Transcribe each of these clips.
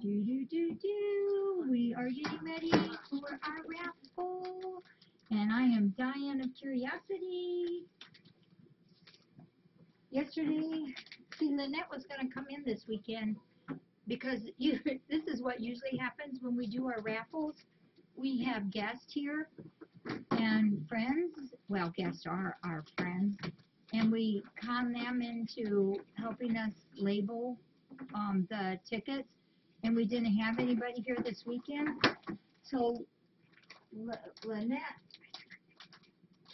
Do do do do. We are getting ready for our raffle, and I am dying of curiosity. Yesterday, see, Lynette was going to come in this weekend because you. This is what usually happens when we do our raffles. We have guests here and friends. Well, guests are our friends, and we con them into helping us label um, the tickets. And we didn't have anybody here this weekend, so Lynette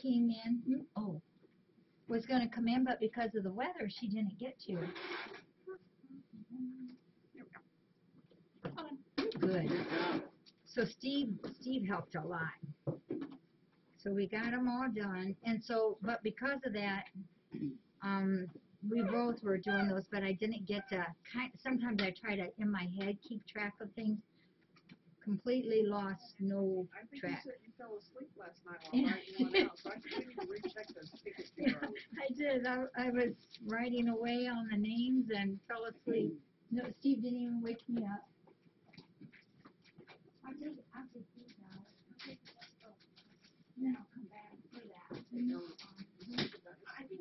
came in. hmm, Oh, was going to come in, but because of the weather, she didn't get to. Good. So Steve, Steve helped a lot. So we got them all done, and so, but because of that, um, we both were doing those, but I didn't get to, kind, sometimes I try to, in my head, keep track of things. Completely lost no I think you track. said you fell asleep last night while writing one out, so I think we need to recheck those tickets. bureaus. I did. I, I was writing away on the names and fell asleep. No, Steve didn't even wake me up. I'll take, I'll take these out. I'll take the rest of them. Then I'll come back and do that. I think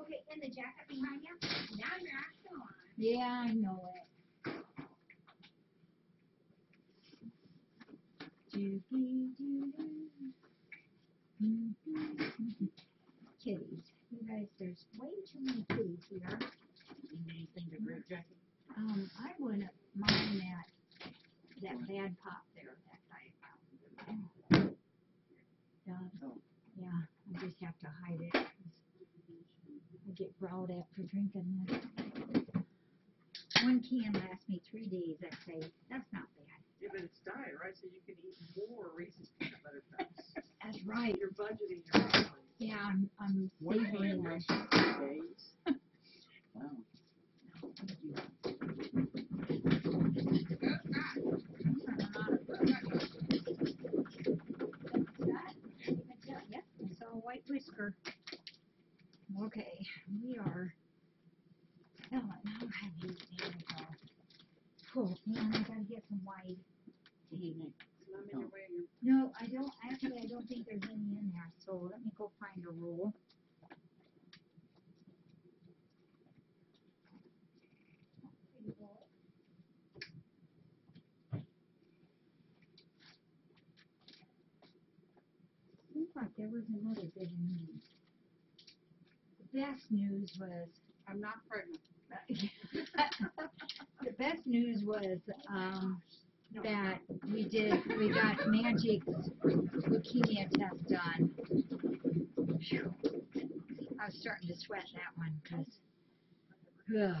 Okay, in the jacket behind you? now you're acting on. Yeah, I know it. Mm, mm, mm. Kitties. You guys, there's way too many kitties here. Anything to grab Jackie? Um, I wouldn't mind that, that bad pop there that I found. Yeah, Oh. yeah, I just have to hide it. 'cause I get growled at for drinking this. One can lasts me three days, I say, that's not bad. Yeah, but it's diet, right, so you can eat more Reese's peanut butter cups. That's right. You're budgeting your calories. Yeah, I'm, I'm savoring hand that. lasts two days. Wow. Yep, I saw a white whisker. Okay, we are. Oh, now I have these. There we go. Cool. Man, I gotta get some white. Evening. And I'm in your way, you're No, I don't. Actually, I don't think there's any in there. So let me go find a roll. Seems like there was another bit of news. The best news was I'm not pregnant. the best news was um, that we did we got Magic's leukemia test done. I was starting to sweat that one because, yeah.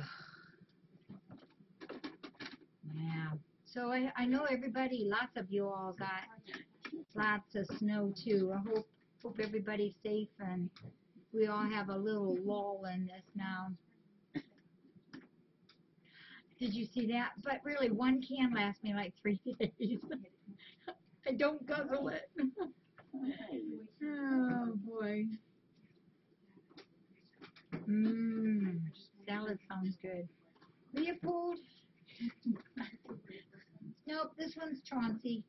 So I I know everybody, lots of you all got lots of snow too. I hope hope everybody's safe and we all have a little lull in this now. Did you see that? But really, one can last me like three days. I don't guzzle it. oh boy. Mmm, salad sounds good. Leopold. Nope, this one's Chauncey.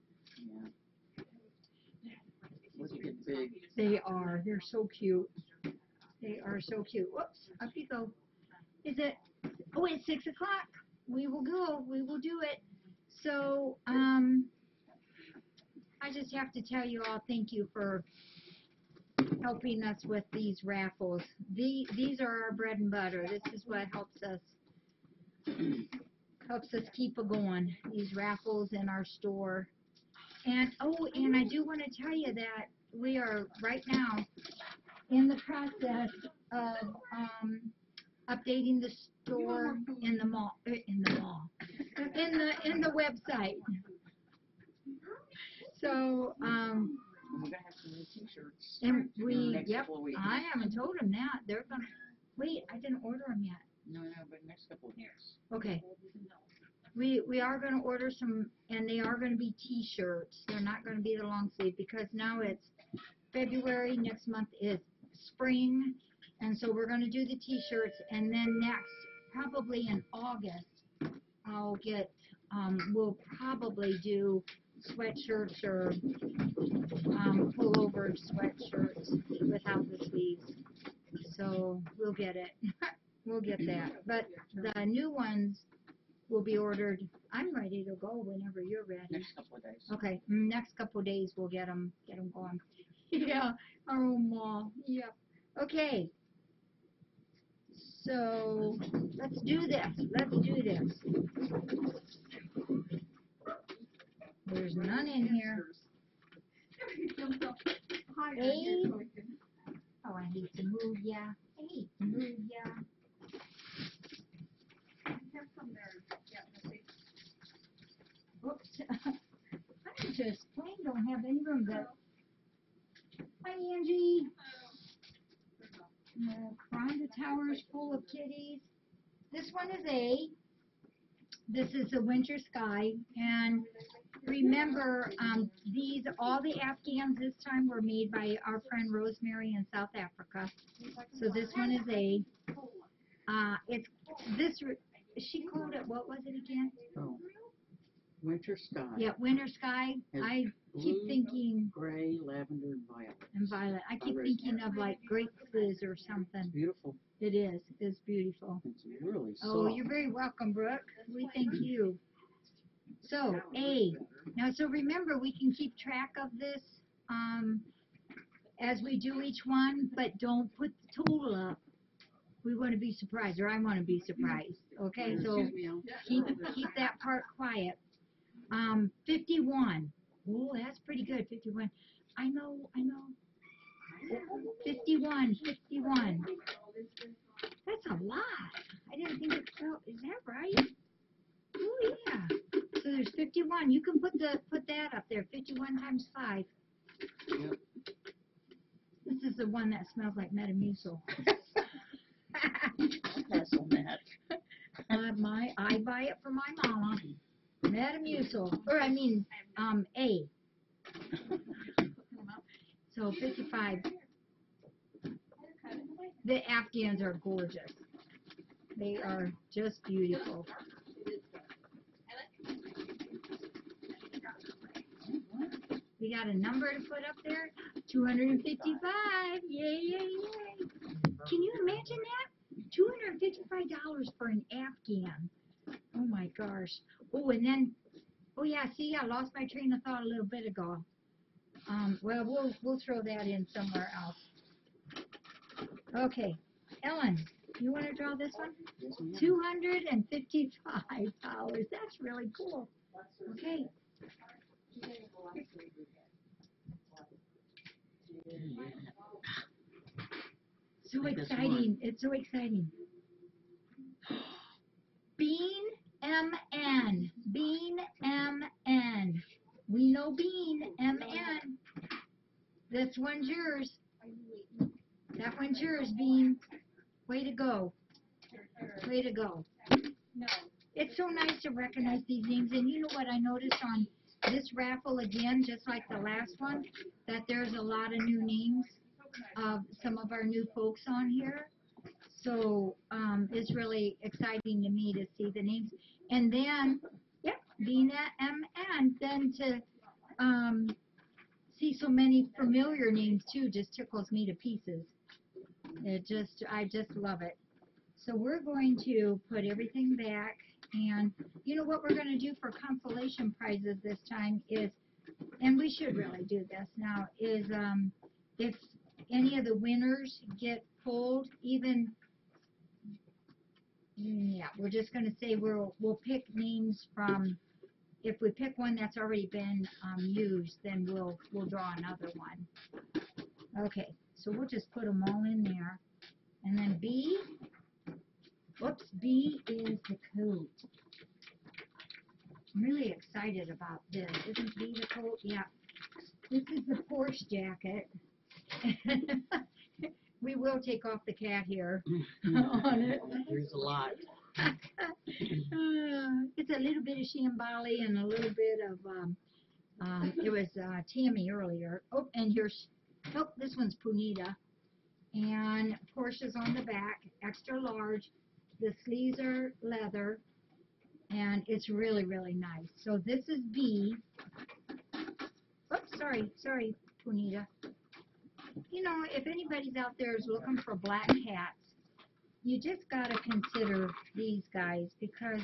They are. They're so cute. They are so cute. Whoops, up you go. Is it? Oh, it's six o'clock. We will go. We will do it. So, um, I just have to tell you all thank you for helping us with these raffles. The, these are our bread and butter. This is what helps us helps us keep it going. These raffles in our store. And oh, and I do want to tell you that we are right now in the process of um, updating the store in the mall, in the mall, in the in the website. So, um, And we're gonna have some new t-shirts. and we, yep, couple of weeks. I haven't told them that. They're gonna, wait, I didn't order them yet. No, no, but next couple of weeks. Okay. We, we are gonna order some, and they are gonna be t-shirts. They're not gonna be the long sleeve because now it's February, next month is spring. And so we're gonna do the t-shirts and then next, probably in August, I'll get, um, we'll probably do sweatshirts or, um, pullover sweatshirts without the sleeves. So we'll get it. we'll get that. But the new ones will be ordered. I'm ready to go whenever you're ready. Next couple of days. Okay, next couple of days we'll get them, get them going. yeah, oh, our own mall. Yep. Okay. So let's do this. Let's do this. There's none in here. Hey. Oh, I hate to move ya. I hate to move ya. Whoops. I just plain don't have any room to. Hi, Angie. Uh, Rhonda Towers full of kitties. This one is A. This is a winter sky, and remember, um, these all the Afghans this time were made by our friend Rosemary in South Africa. So this one is A. Uh, it's this. She called it. What was it again? Oh. Winter sky. Yeah, winter sky. Has I keep blue, thinking Gray, lavender, and violet. and violet. I keep thinking of like grape fizz or something. Beautiful. It is. It's beautiful. It's really soft. Oh, you're very welcome, Brooke. We thank you. So, A. Now, so remember, we can keep track of this um, as we do each one, but don't put the total up. We want to be surprised, or I want to be surprised. Okay, so Excuse me, Al. keep keep that part quiet. Um, 51. Oh, that's pretty good. 51. I know, I know. 51, 51. That's a lot. I didn't think it felt. Is that right? Oh yeah. So there's 51. You can put the put that up there. 51 times five. Yep. This is the one that smells like Metamucil. Pass on that. uh, my I buy it for my mama. Metamucil, or I mean, um, A. So 55. The Afghans are gorgeous. They are just beautiful. We got a number to put up there. 255. Yay, yay, yay. Can you imagine that? $255 for an Afghan. Oh my gosh. Oh, and then, oh yeah, see, I lost my train of thought a little bit ago. Um, well, we'll, we'll throw that in somewhere else. Okay, Ellen, you want to draw this one? Yes. Two hundred and fifty-five dollars. That's really cool. Okay. So exciting. It's so exciting. Bean MN. Bean MN. We know Bean MN. This one's yours. That one's yours, Bean. Way to go. Way to go. It's so nice to recognize these names, and you know what I noticed on this raffle again, just like the last one, that there's a lot of new names of some of our new folks on here. So um, it's really exciting to me to see the names. And then, yep, Dina M. And then to um, see so many familiar names too just tickles me to pieces. It just, I just love it. So we're going to put everything back. And you know what we're going to do for consolation prizes this time is, and we should really do this now, is um, if any of the winners get pulled, even yeah, we're just gonna say we'll we'll pick names from. If we pick one that's already been um, used, then we'll we'll draw another one. Okay, so we'll just put them all in there, and then B. Whoops, B is the coat. I'm really excited about this. Isn't B the coat? Yeah. This is the Porsche jacket. we will take off the cat here on it. There's a lot. Uh, it's a little bit of Shambali and a little bit of um, um, it was uh, Tammy earlier. Oh, and here's oh, this one's Punita, and Porsche's on the back, extra large. the sleeves are leather, and it's really, really nice. So this is B. Oops, sorry, sorry, Punita. You know, if anybody's out there is looking for black cats, you just gotta consider these guys because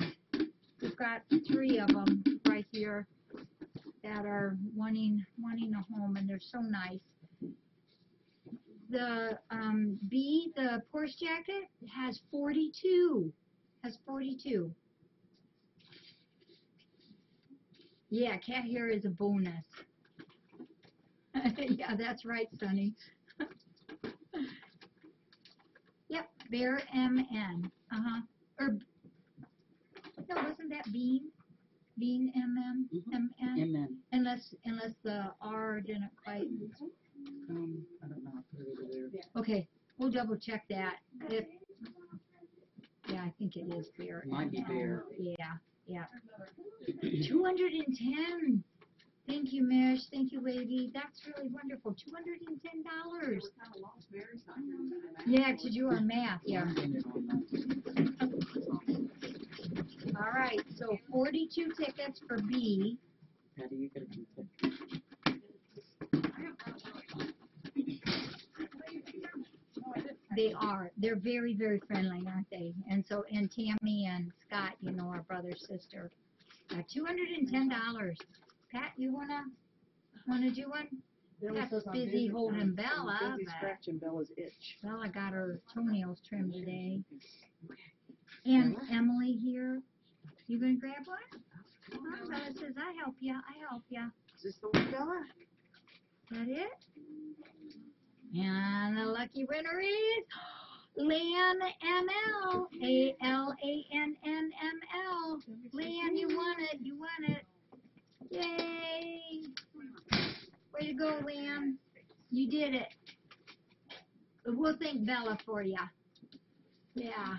we've got three of them right here that are wanting wanting a home, and they're so nice. The um, B, the Porsche jacket, has 42. Has 42. Yeah, cat hair is a bonus. yeah, that's right, Sonny. yep, Bear MN. Uh huh. Or no, wasn't that Bean? Bean MM Mhm. MN. Amen. Unless unless the R didn't quite. Um, I don't know, I'll put it over there. Okay, we'll double check that. If yeah, I think it is Bear. Might be MM. Bear. Yeah, yeah. Two hundred and ten. Thank you, Mish. Thank you, Wavy. That's really wonderful. Two hundred and ten dollars. Yeah, to do our math. Yeah. All right. So forty-two tickets for B. How do you get They are. They're very, very friendly, aren't they? And so, and Tammy and Scott, you know, our brother, sister. Uh, $210. Pat, you wanna wanna do one? Billy Pat's says I'm busy holding I'm Bella, Busy but- scratching Bella's itch. Bella got her toenails trimmed today. And Emily here. You gonna grab one? Oh, Bella says, I help ya, I help ya. Is this the one, Bella? That it? And the lucky winner is Lan ML. A L A N N M L. Lan, you won it, you won it. Yay! Way to go, Lan. You did it. We'll thank Bella for ya. Yeah.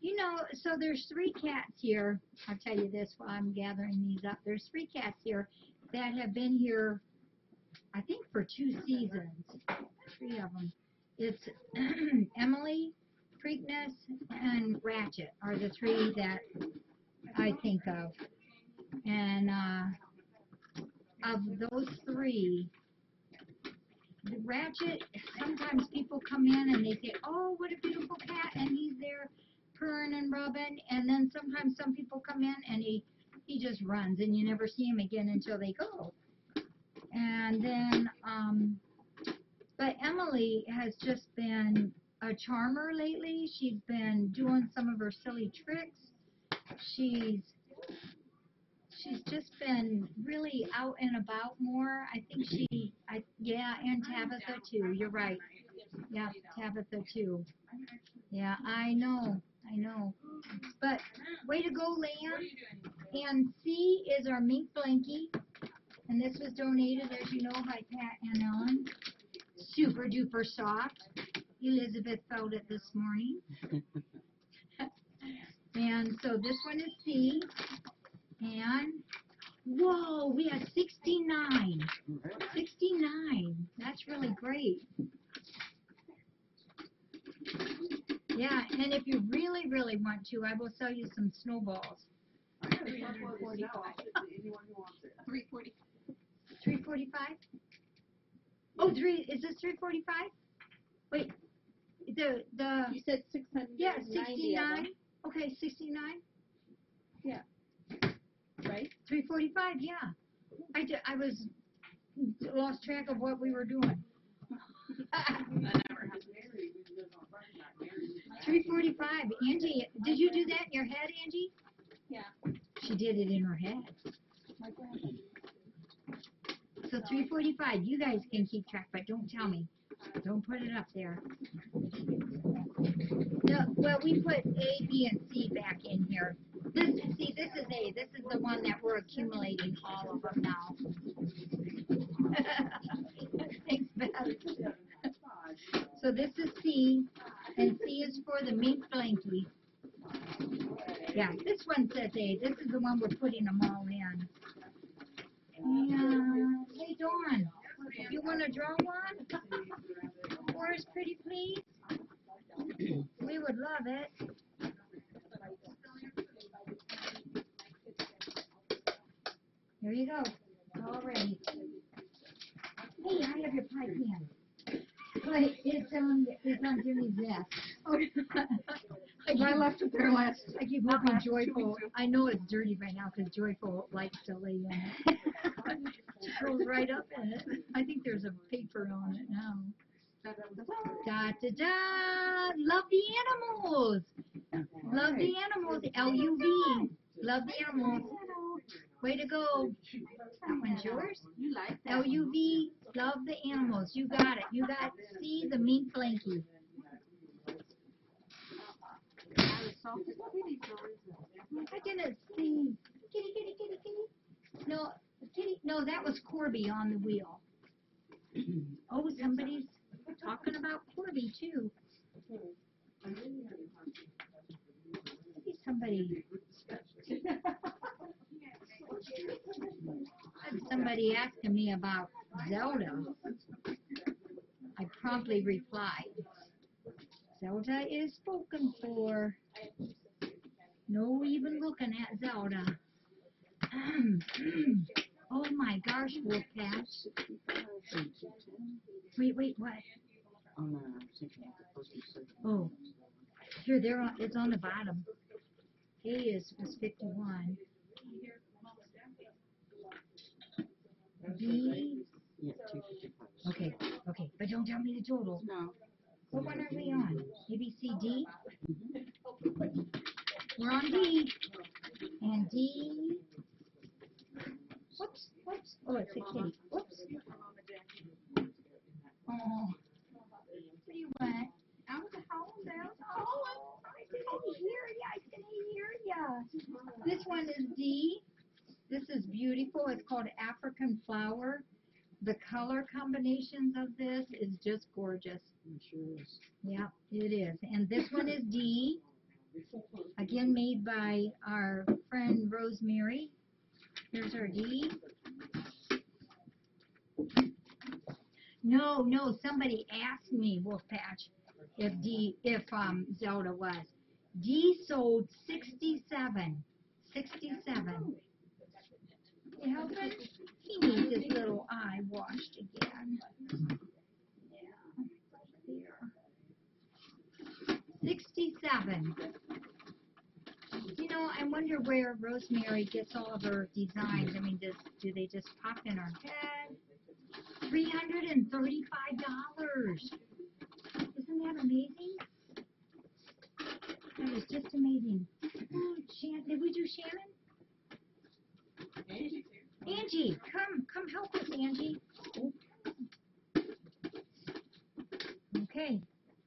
You know, so there's three cats here. I'll tell you this while I'm gathering these up. There's three cats here that have been here, I think, for two seasons. Three of them. It's Emily, Preakness, and Ratchet are the three that I think of. And uh, of those three, the Ratchet, sometimes people come in and they say, oh, what a beautiful cat, and he's there purring and rubbing, and then sometimes some people come in and he, he just runs and you never see him again until they go. And then, um, but Emily has just been a charmer lately. She's been doing some of her silly tricks. She's she's just been really out and about more. I think she, I yeah, and Tabitha too. You're right. Yeah, Tabitha too. Yeah, I know, I know. But way to go, Lan. And C is our mink blankie, and this was donated, as you know, by Pat and Ellen. Super duper soft. Elizabeth felt it this morning. and so this one is C. And whoa, we have 69. 69. That's really great. Yeah, and if you really, really want to, I will sell you some snowballs. I have a surplus of snow. I'll ship to anyone who wants it. Three forty. Three forty-five? Oh, three, is this three forty-five? Wait, the, the, You said six hundred yeah, sixty-nine? them, Okay, sixty-nine? Right? Three forty-five, yeah. I ju- I was, lost track of what we were doing. That never happens. Mary, who lives on Friday night, Mary was mad. Three forty-five, Angie, did you do that in your head, Angie? Yeah. She did it in her head. My grandma. So three forty-five, you guys can keep track, but don't tell me. Don't put it up there. No, well, we put A, B, and C back in here. This, see, this is A, this is the one that we're accumulating all of them now. Thanks, Beth. So this is C, and C is for the mink blankie. Yeah, this one says A, this is the one we're putting them all in. And, hey Dawn, you wanna draw one for us, pretty please? We would love it. Here you go. All ready. Hey, I have your pie can. But it's on, it's on Jimmy's desk. Oh, I left it there last. I keep hoping Joyful, I know it's dirty right now because Joyful likes to lay in it. She Goes right up in it. I think there's a paper on it now. Da da da, love the animals. Love the animals, L-U-V. Love the animals. Way to go. That one's yours. You like that? L-U-V, love the animals. You got it. You got C, the mink blankie. I didn't see. Kitty, kitty, kitty, kitty. No, kitty. No, that was Corby on the wheel. Oh, somebody's talking about Corby too. Somebody. Somebody asking me about Zelda. I promptly replied, Zelda is spoken for. No even looking at Zelda. oh my gosh, Wolfpack. Wait, wait, what? On the, I'm thinking of the postage service. Oh. Here, there, on- it's on the bottom. A is, was fifty-one. B, Yeah, two fifty-five. okay, okay, but don't tell me the total. No. What one are we on? A, B, C, D? Mm-hmm. We're on D. And D. Whoops, whoops. Oh, it's a kitty. Whoops. Oh. What do you want? I was a home there. Oh, I can hear ya. I can ya. This one is D. This is beautiful. It's called African flower. The color combinations of this is just gorgeous. It sure is. Yeah, it is. And this one is D. Again, made by our friend Rosemary. Here's our D. No, no, somebody asked me, Wolfpatch, if D, if um Zelda was. D sold sixty-seven. Sixty-seven. You helping? He needs his little eye washed again. Yeah, there. Sixty-seven. You know, I wonder where Rosemary gets all of her designs. I mean, does, do they just pop in her head? Three hundred and thirty-five dollars. Isn't that amazing? That is just amazing. Oh, Shan, did we do Shannon? Angie, come, come help us, Angie. Okay,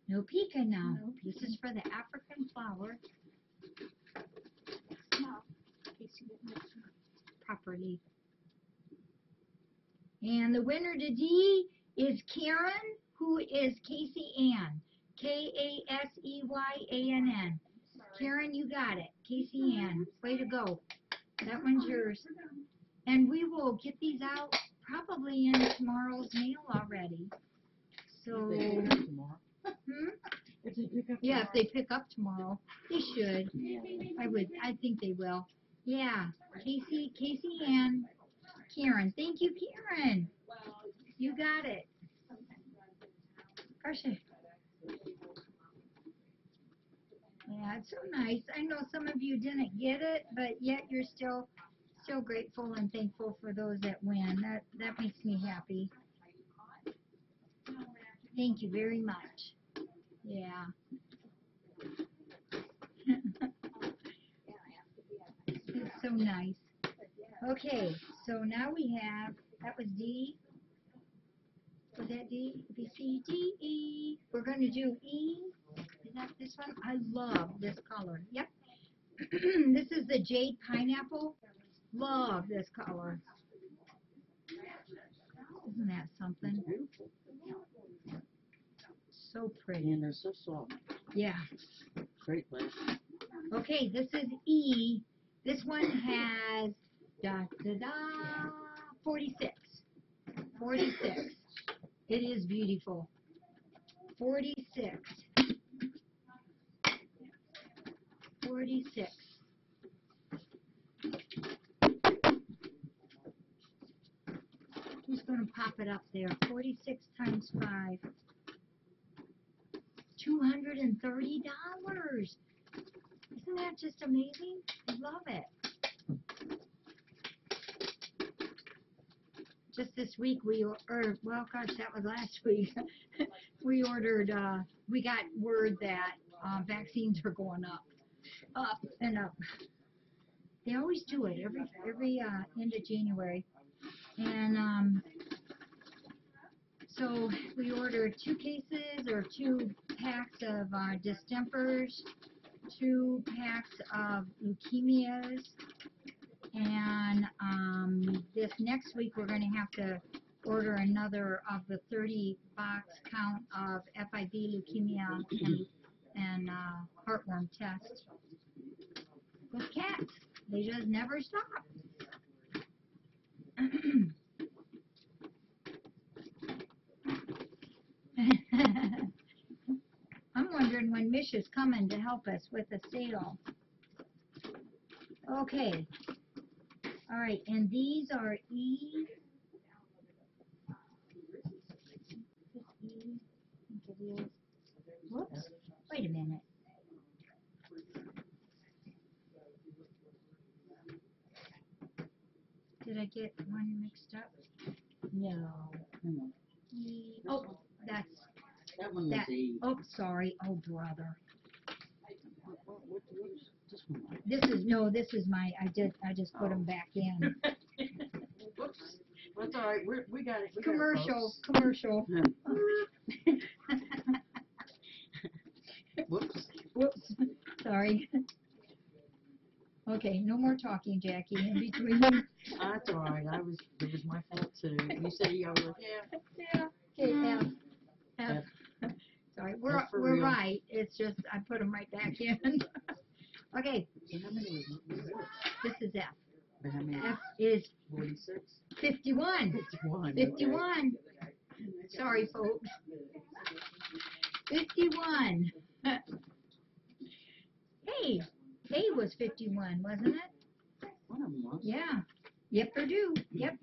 no Pika now. No This is for the African flower. Properly. And the winner to D is Karen, who is Casey Ann. K A S E Y A N N. Karen, you got it. Casey Ann. Way to go. That one's yours. And we will get these out probably in tomorrow's mail already. So, They pick up tomorrow. hmm? If they pick up yeah, if they pick up tomorrow, they should. I would, I think they will. Yeah, Casey, Casey Ann, Karen. Thank you, Karen. You got it. Gosh, I- Yeah, it's so nice. I know some of you didn't get it, but yet you're still, still grateful and thankful for those that win. That, that makes me happy. Thank you very much. Yeah. It's so nice. Okay, so now we have, that was D. Was that D? B, C, D, E. We're going to do E. Is that this one? I love this color. Yep. this is the jade pineapple. Love this color. Isn't that something? Beautiful. So pretty. And they're so soft. Yeah. Great lace. Okay, this is E. This one has da da da 46. 46. It is beautiful. 46. 46. I'm just going to pop it up there. Forty-six times five. Two hundred and thirty dollars. Isn't that just amazing? I love it. Just this week we, or, or, well, gosh, that was last week. we ordered, uh, we got word that, uh, vaccines are going up, up and up. They always do it every, every, uh, end of January. And, um, so we ordered two cases or two packs of, uh, distempers, two packs of leukemias, and um, this next week we're going to have to order another of the 30 box count of FIV leukemia and, and uh, heartworm test. With cats, they just never stop. I'm wondering when Mish is coming to help us with the sale. Okay. All right, and these are E. Whoops, wait a minute. Did I get one mixed up? No. E, mm, oh, that's, That one was That- oh, sorry, oh brother. What, what, what, what's this one? This is, no, this is my, I did, I just put them back in. Whoops. That's all right. We're, we got it. We got it, Commercial, folks. commercial. Whoops. Whoops, sorry. Okay, no more talking, Jackie, in between. That's all right. I was, it was my fault too. You said E, I was like, yeah. Yeah. Okay, hmm. F, F. Sorry, we're, F for we're real. right, it's just, I put them right back in. Okay, So how many was, was it? this is F. But how many? F is Forty-six? fifty-one. Fifty-one. okay. Sorry, folks. Fifty-one. Hey, A was fifty-one, wasn't it? One of them was. Yeah. Yep, I do. Yep.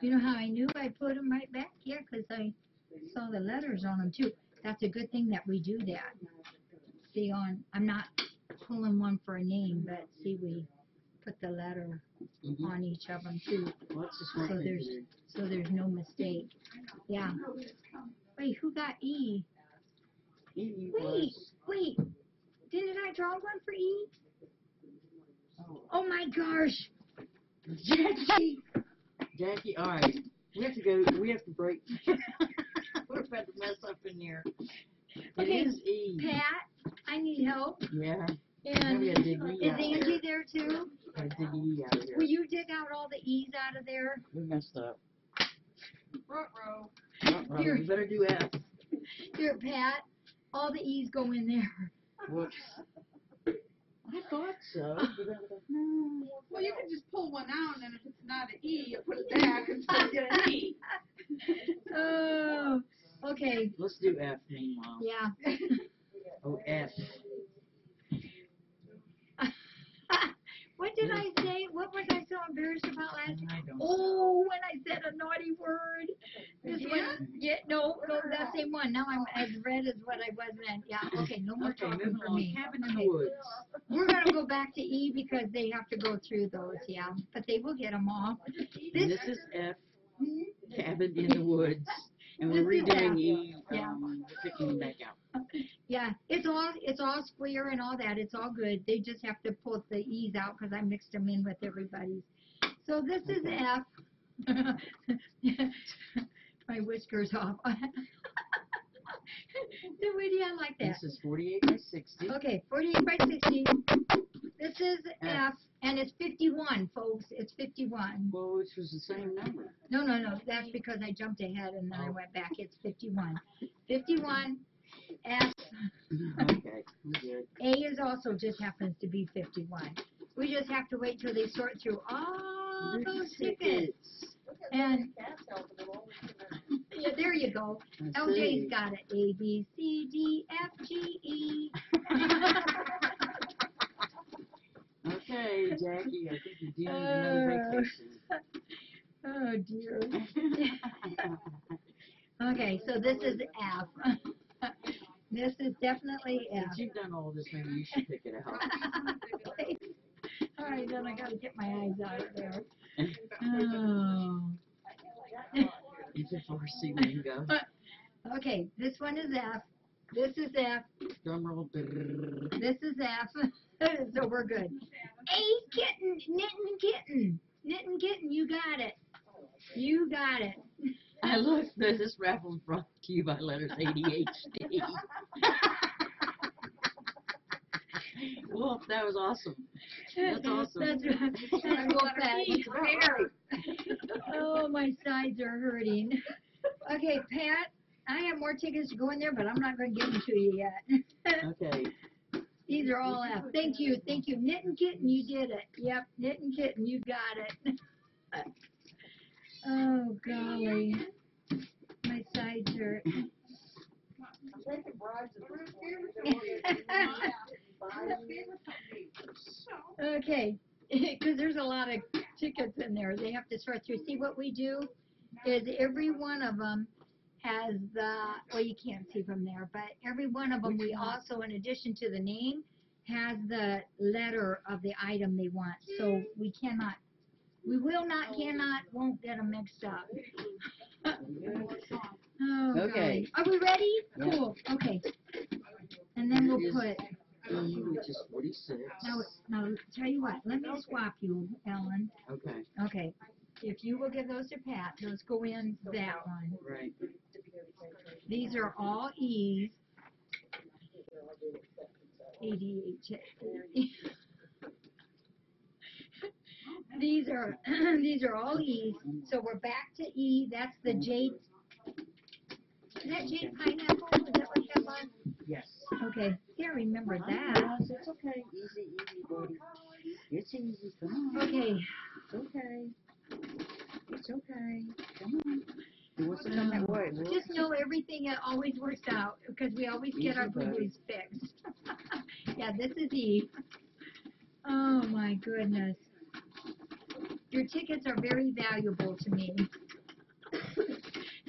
You know how I knew I put them right back? Yeah, 'cause I saw the letters on them too. That's a good thing that we do that. See on, I'm not pulling one for a name, but see, we put the letter Mhm. on each of them too, Well, So there's- so there's no mistake. Yeah. Wait, who got E? E Wait, wait. Didn't I draw one for E? Oh, Oh my gosh. Jackie. Jackie, all right. We have to go. We have to break. We're about to mess up in here. It Okay, is E. Pat, I need help. Yeah. And we is dig E out Angie there too? Gotta dig E out of Will you dig out all the E's out of there? We messed up. Ruh-roh. Uh-oh, Here. Better do F. Here, Pat, all the E's go in there. Whoops. Thought so. but I was like, no. Well, you can just pull one out, and then if it's not an E, you put it back until you get an E. Oh, okay, Let's do F meanwhile. yeah. Oh, F. What did I say? What was I so embarrassed about last? Don't. Oh, when I said a naughty word. This one, yeah, no, no, that same one. Now I'm as red as what I was then. Yeah, okay, no more Okay, talking for me. Cabin in the woods. We're gonna go back to E because they have to go through those, yeah, but they will get them all. And This, this is F. Hmm? Cabin in the woods. And we're This is redoing E. Yeah. Um, we're picking them back out. yeah, it's all, it's all square and all that, it's all good. They just have to pull the E's out because I mixed them in with everybody's. So this is Okay. F. My whiskers off. So what do you like that? This is 48 by 60. Okay, forty-eight by sixty. This is F. F, and it's fifty-one, folks, it's fifty-one. Well, which was the same number. No, no, no, that's because I jumped ahead and then I Oh. went back, it's fifty-one. Fifty-one, F, okay, good. A is also just happens to be fifty-one. We just have to wait till they sort through all those tickets. And, yeah, there you go. LJ's got it, A, B, C, D, F, G, E. Okay, Jackie, I think you're due another Oh. vacation. Oh dear. Okay, so this is F. This is definitely F. Since you've done all this, maybe you should pick it out. All right, then I gotta get my eyes out of there. Oh. It's a four-C lingo. Okay, this one is F. This is F. Drum roll. This is F. so we're good. A kitten, knitting kitten, knitting kitten. You got it. You got it. I look, this is raffle brought to you by letters ADHD. Well, that was awesome. That's awesome. That's, that's real fat. Oh, my sides are hurting. Okay, Pat, I have more tickets to go in there, but I'm not gonna give them to you yet. Okay, These are all out. Thank you, thank you. Knitting kitten, you did it. Yep, knitting kitten, you got it. Oh, golly. My sides hurt. Okay, because there's a lot of tickets in there. They have to sort through. See, what we do is every one of them has the, well, you can't see from there, but every one of them, we also, in addition to the name, has the letter of the item they want. So we cannot, we will not, cannot, won't get them mixed up. Oh, Okay. golly. Are we ready? Cool, okay. And then we'll put, E, which is forty-six. now, now, tell you what, let me swap you, Ellen. Okay, Okay, if you will give those to Pat, those go in that one. right. These are all E's. ADHD. These are, these are all E's, so we're back to E, that's the jade. Is that jade pineapple, is that what that was? Yes. Okay, can't remember that. Yes, it's okay. Easy, easy, buddy. It's easy. Come on. Okay, It's okay. It's okay. Come on. Done that way. Just know everything it always works out, because we always get our boo-boos fixed. Yeah, this is E. Oh, my goodness. Your tickets are very valuable to me.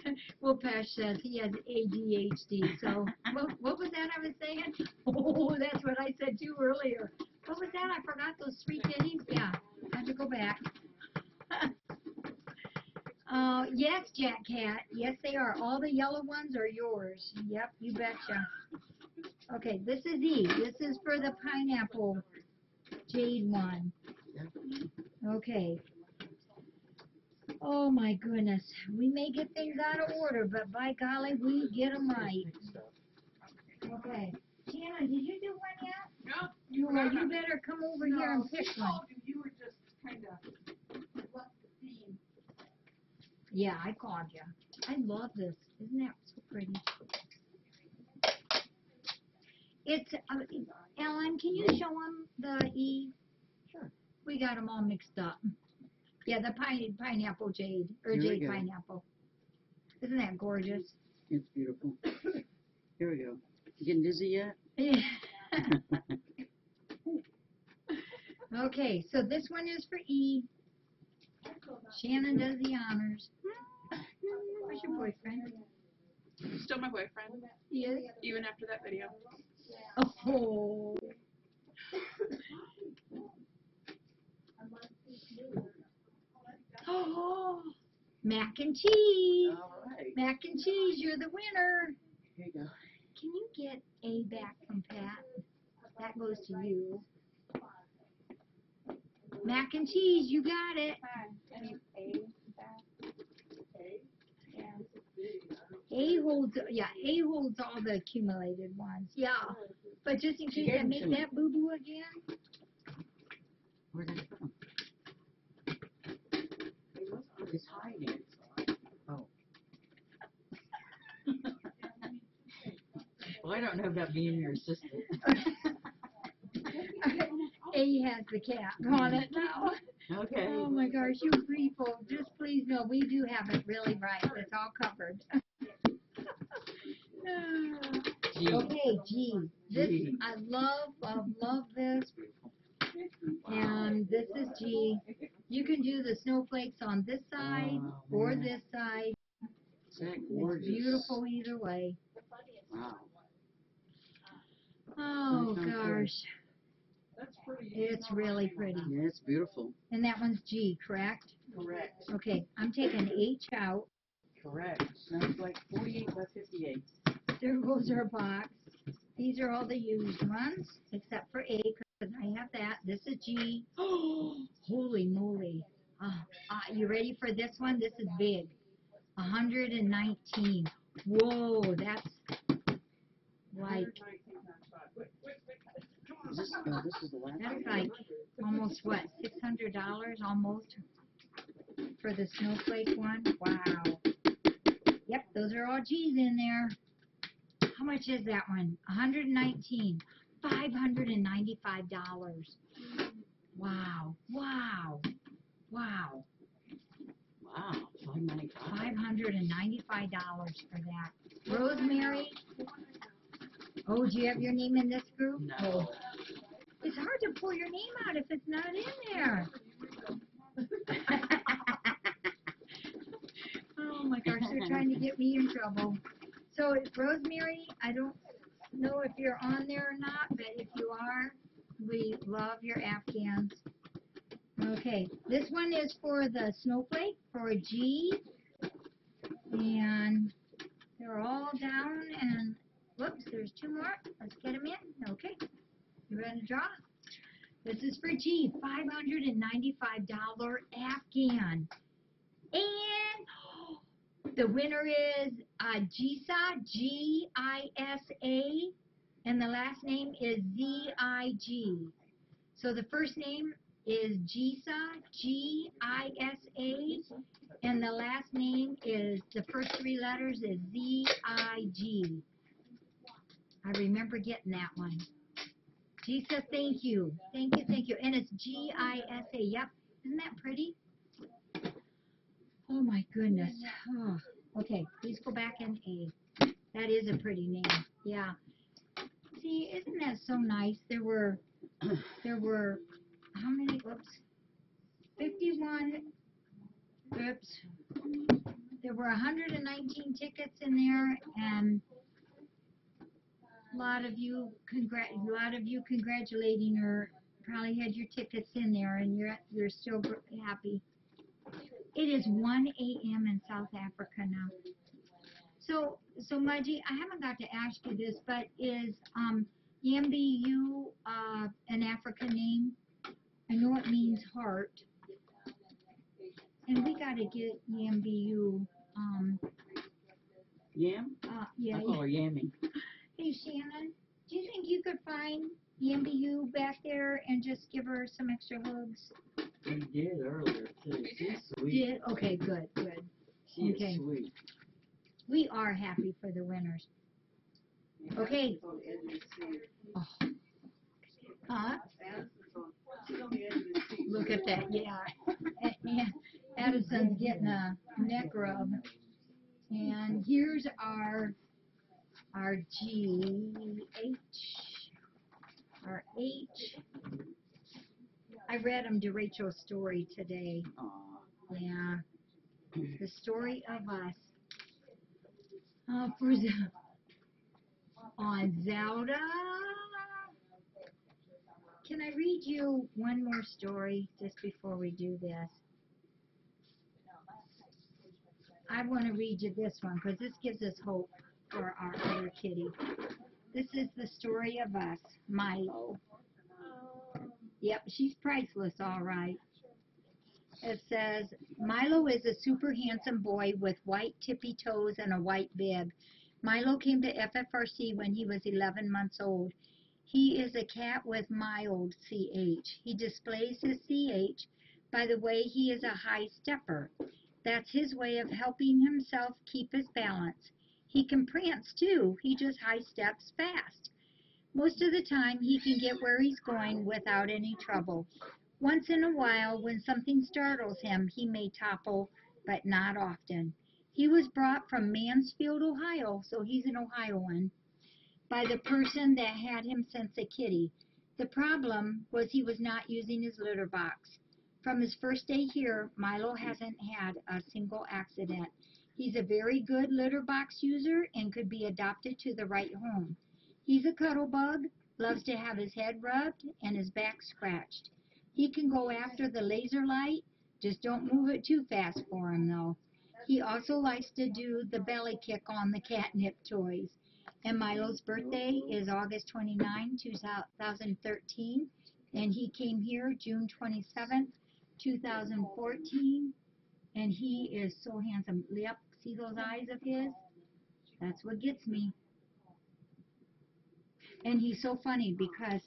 Well, Pesh says he has ADHD, so, what, what was that I was saying? Oh, that's what I said too earlier. What was that? I forgot those three pennies? Yeah, I had to go back. Uh, yes, Jack Cat, yes they are. All the yellow ones are yours. Yep, you betcha. Okay, this is E. This is for the pineapple jade one. Okay. Oh my goodness, we may get things out of order, but by golly, we get them right. Okay, Shannon, did you do one yet? No, You, well, you better come over here and pick she one. called you, you were just kinda, what's the theme? Yeah, I called you. I love this. Isn't that so pretty? It's, uh, Ellen, can you show them the E? Sure. We got them all mixed up. Yeah, the pine, pineapple jade, or Here we jade go. pineapple. Isn't that gorgeous? It's beautiful. Here we go. You getting dizzy yet? Yeah. Okay, so this one is for E. Shannon does the honors. Where's your boyfriend? Still my boyfriend, Yes. even after that video. Oh. Oh, mac and cheese. All right. Mac and cheese, you're the winner. Here you go. Can you get A back from Pat? That goes to you. Mac and cheese, you got it. A holds, yeah, A holds all the accumulated ones, yeah. But just in case I make that boo-boo again, Where's it from? It's hiding. Oh. Well, I don't know about being your assistant. A has the cap on it now. Okay. Oh my gosh, you people, just please know, we do have it really right, it's all covered. G. Okay, G, this, G. I love, love, love this. And this is G. You can do the snowflakes on this side Oh, or man. this side. Is It's beautiful either way. Wow. Oh gosh, That's pretty. it's really pretty. Yeah, it's beautiful. And that one's G, correct? Correct, Okay, I'm taking H out. correct. Sounds like forty-eight by fifty-eight. There goes our box. These are all the used ones, except for A, because I have that. This is G. Holy moly. Uh, uh, you ready for this one? This is big. 119. Whoa, that's like, that's like almost what, $600 almost for the snowflake one? Wow. Yep, those are all G's in there. How much is that one? 119. $595. Wow. Wow. Wow. Wow, five ninety-five. Five hundred and ninety-five dollars for that. Rosemary. Oh, do you have your name in this group? No. Oh. It's hard to pull your name out if it's not in there. oh my gosh, they're trying to get me in trouble. So Rosemary, I don't know if you're on there or not, but if you are, we love your Afghans. Okay, this one is for the snowflake for a G. And they're all down and, whoops, there's two more. Let's get them in. Okay, you ready to draw? This is for G, $595 Afghan. And the winner is uh, Gisa, G-I-S-A, and the last name is Z-I-G. So the first name is Gisa, G-I-S-A, and the last name is, the first three letters is Z-I-G. I remember getting that one. Gisa, thank you. Thank you, thank you. And it's G-I-S-A, yep. Isn't that pretty? Oh my goodness. Oh, okay, please go back in A. That is a pretty name, yeah. See, isn't that so nice? There were, there were, how many, oops, fifty-one, oops. There were hundred and nineteen tickets in there and a lot of you congrat, a lot of you congratulating her probably had your tickets in there and you're, you're still happy. It is one AM in South Africa now. So, so Maji, I haven't got to ask you this, but is, um, Yambiyu, uh, an African name? I know it means heart. And we gotta get Yambiyu, um, Yam? uh, yeah. I call her Yammy. Hey Shannon, do you think you could find Yambiyu back there and just give her some extra hugs? We did earlier too. She's sweet. Did, okay, good, good. She okay. is sweet. We are happy for the winners. Okay. Oh. Huh? Look at that, yeah. And Addison's getting a neck rub. And here's our, our G, H, our H. I read them to Rachel's story today. Aw. Yeah. The story of us. Uh, for Z- on Zelda. Can I read you one more story just before we do this? I want to read you this one because this gives us hope for our other kitty. This is the story of us, Milo. Yep, she's priceless, all right. It says, Milo is a super handsome boy with white tippy toes and a white bib. Milo came to FFRC when he was 11 months old. He is a cat with mild CH. He displays his CH by the way he is a high stepper. That's his way of helping himself keep his balance. He can prance too, he just high steps fast. Most of the time he can get where he's going without any trouble. Once in a while, when something startles him, he may topple, but not often. He was brought from Mansfield, Ohio, so he's an Ohioan, by the person that had him since a kitty. The problem was he was not using his litter box. From his first day here, Milo hasn't had a single accident. He's a very good litter box user and could be adopted to the right home. He's a cuddle bug, loves to have his head rubbed and his back scratched. He can go after the laser light, just don't move it too fast for him though. He also likes to do the belly kick on the catnip toys. And Milo's birthday is August 29, 2013, and he came here June 27th, 2014, and he is so handsome. Yep, see those eyes of his? That's what gets me. And he's so funny because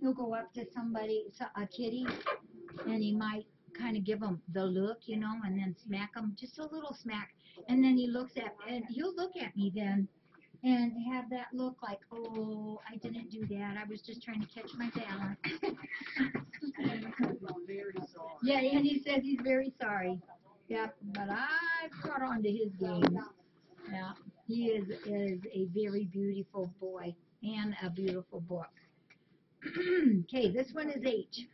he'll go up to somebody, a kitty, and he might kind of give him the look, you know, and then smack him, just a little smack. And then he looks at, and he'll look at me then and have that look like, oh, I didn't do that. I was just trying to catch my balance. Yeah, and he says he's very sorry. Yep, but I've caught on to his game. Yeah, he is is a very beautiful boy and a beautiful book. okay, this one is H.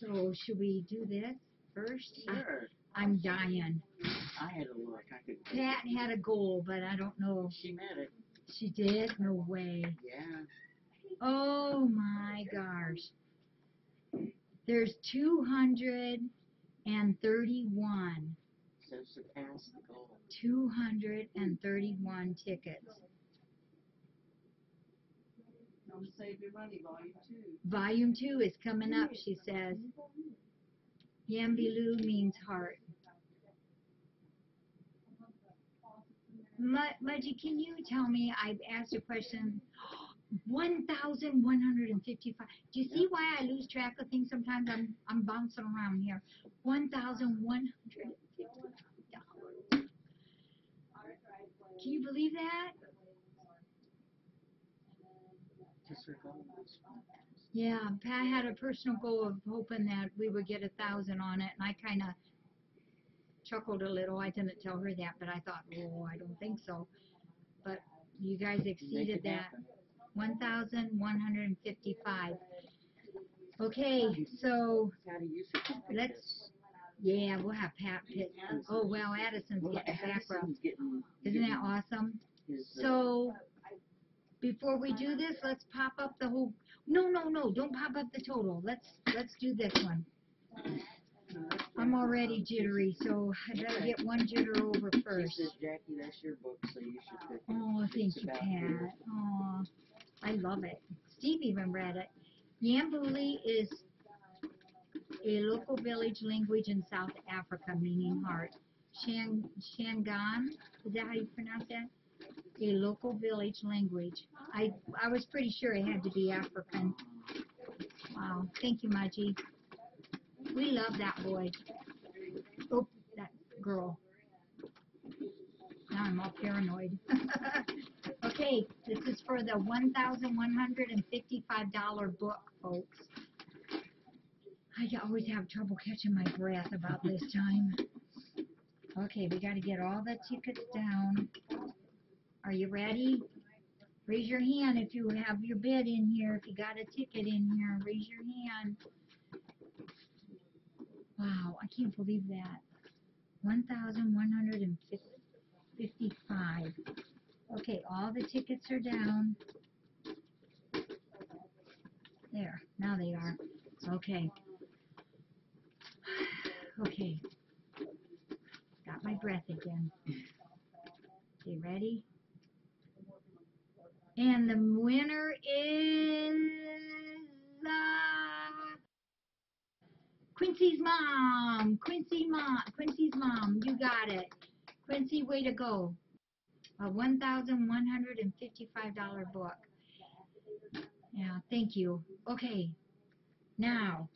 So should we do this first? I- Sure. I'm dying. I had a look. I could. Pat had a goal, but I don't know. She met it. She did? No way. Yeah. Oh my gosh. There's 231. So surpassed the goal. 231 tickets. Don't save your money, volume two. Volume 2 is coming up, she says. Yambilu means heart. Mu- Mudgy, can you tell me, I've asked a question, 1,155. Do you see why I lose track of things sometimes? I'm, I'm bouncing around here. 1,155 Can you believe that? Just her goal was Yeah, Pat had a personal goal of hoping that we would get a thousand on it, and I kind of chuckled a little. I didn't tell her that, but I thought, oh, I don't think so. But you guys exceeded that. 1,155. Okay, so How do you support let's, yeah, we'll have Pat pick. Oh, well, Addison's Well, getting back row. Getting. Isn't that awesome? His, uh, So, before we do this, let's pop up the whole, no, no, no, don't pop up the total. Let's, let's do this one. I'm already jittery, so I better get one jitter over first. Jackie, that's your book, so you should pick it. Oh, thank you, Pat. Oh, I love it. Steve even read it. Yambuli is a local village language in South Africa, meaning heart. Shan, Shangan, is that how you pronounce that? A local village language. I, I was pretty sure it had to be African. Wow, thank you, Maji. We love that boy. Oh, that girl. Now I'm all paranoid. okay, this is for the one thousand one hundred and fifty-five dollar book, folks. I always have trouble catching my breath about this time. Okay, we gotta get all the tickets down. Are you ready? Raise your hand if you have your bid in here, if you got a ticket in here, raise your hand. Wow, I can't believe that. One thousand one hundred and fifty-five. Okay, all the tickets are down. There, now they are. Okay. Okay. Got my breath again. Okay, ready? And the winner is uh, Quincy's mom. Quincy mom. Quincy's mom. You got it. Quincy, way to go. A one thousand one hundred and fifty-five dollar book. Yeah, thank you. Okay, now.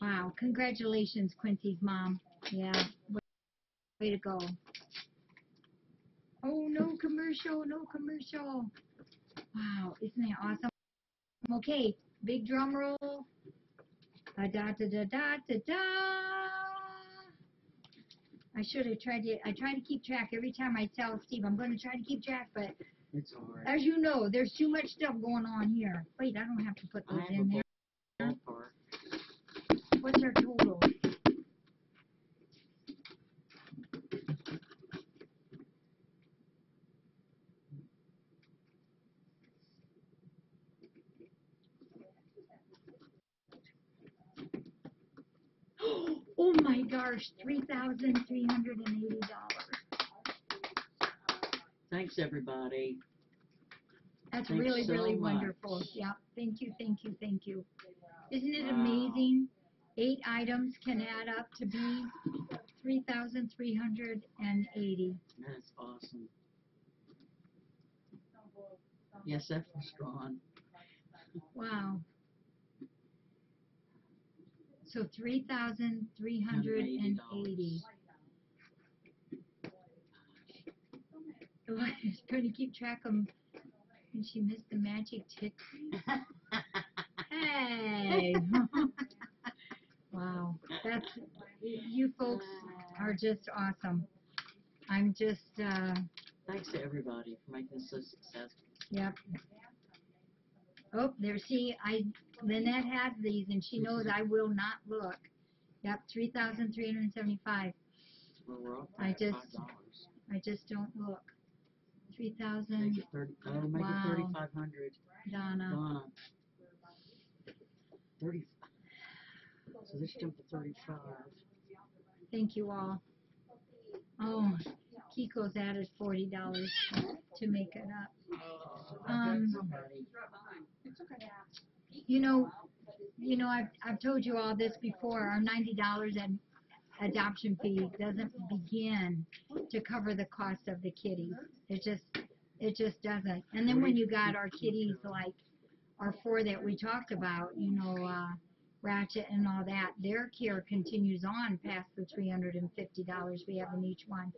Wow, congratulations, Quincy's mom. Yeah, way- way to go. Oh, no commercial, no commercial. Wow, isn't that awesome? Okay, big drum roll. Da da da da da da da. I should have tried to. I try to keep track every time I tell Steve I'm going to try to keep track, but It's hard. As you know, there's too much stuff going on here. Wait, I don't have to put those in there. Ballpark. What's our total? Oh my gosh, three thousand three hundred and eighty dollars. Thanks, everybody. That's Thanks really, so really much. wonderful. Yeah, thank you, thank you, thank you. Isn't it Wow. amazing? Eight items can add up to be three thousand three hundred and eighty. That's awesome. Yes, that was drawn. Wow. So three thousand three hundred and eighty. Trying to keep track of, them. and she missed the magic tick. Hey! Wow, that's, you folks are just awesome. I'm just, uh, Thanks to everybody for making this so successful. Yep. Oh, there, see, I, Lynette has these and she knows I will not look. Yep, three thousand three hundred seventy-five. Well, we're off I by just- five dollars. I just don't look. Three Make thousand, it thirty, oh, make Wow. thirty-five hundred. Donna. Donna. Thirty. So this jumped to thirty-five. Thank you all. Oh, Kiko's added forty dollars to make it up. Um, You know, you know, I've, I've told you all this before, our ninety dollars ad- adoption fee doesn't begin to cover the cost of the kitties. It just, it just doesn't. And then when you got our kitties like our four that we talked about, you know, uh, Ratchet and all that, their care continues on past the three hundred and fifty dollars we have in each one.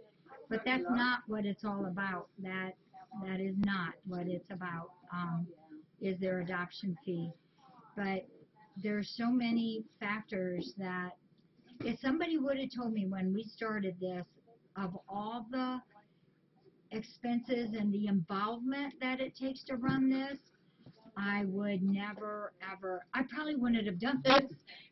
But that's not what it's all about. That, that is not what it's about, um, is their adoption fee. But there's so many factors that, if somebody would have told me when we started this, of all the expenses and the involvement that it takes to run this, I would never, ever, I probably wouldn't have done this.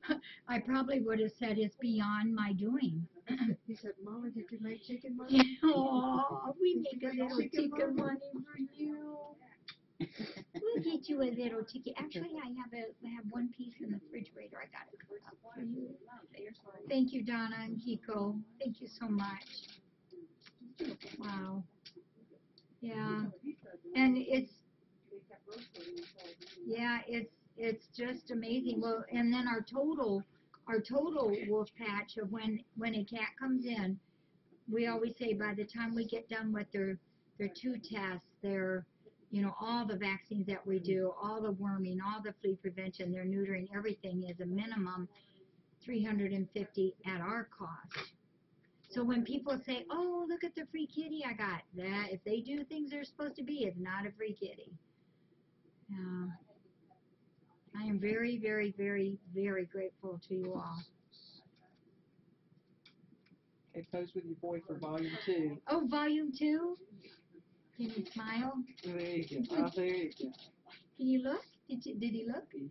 I probably would have said it's beyond my doing. He said, Mama, did you make chicken money? Oh, we make a little chicken money for you. We'll get you a little ticket. Actually, I have a, I have one piece in the refrigerator. I got it cut up for you. Thank you, Donna and Kiko. Thank you so much. Wow. Yeah. And it's, yeah, it's, it's just amazing. Well, and then our total, our total wolf patch of when, when a cat comes in, we always say by the time we get done with their, their two tests, their, you know, all the vaccines that we do, all the worming, all the flea prevention, their neutering, everything is a minimum three hundred and fifty at our cost. So when people say, oh, look at the free kitty I got, that, if they do things they're supposed to be, it's not a free kitty. Yeah. I am very, very, very, very grateful to you all. Okay, pose with your boy for volume two. Oh, volume two? Can you smile? There you go. Oh, there you go. Can you look? Did you, did he look? He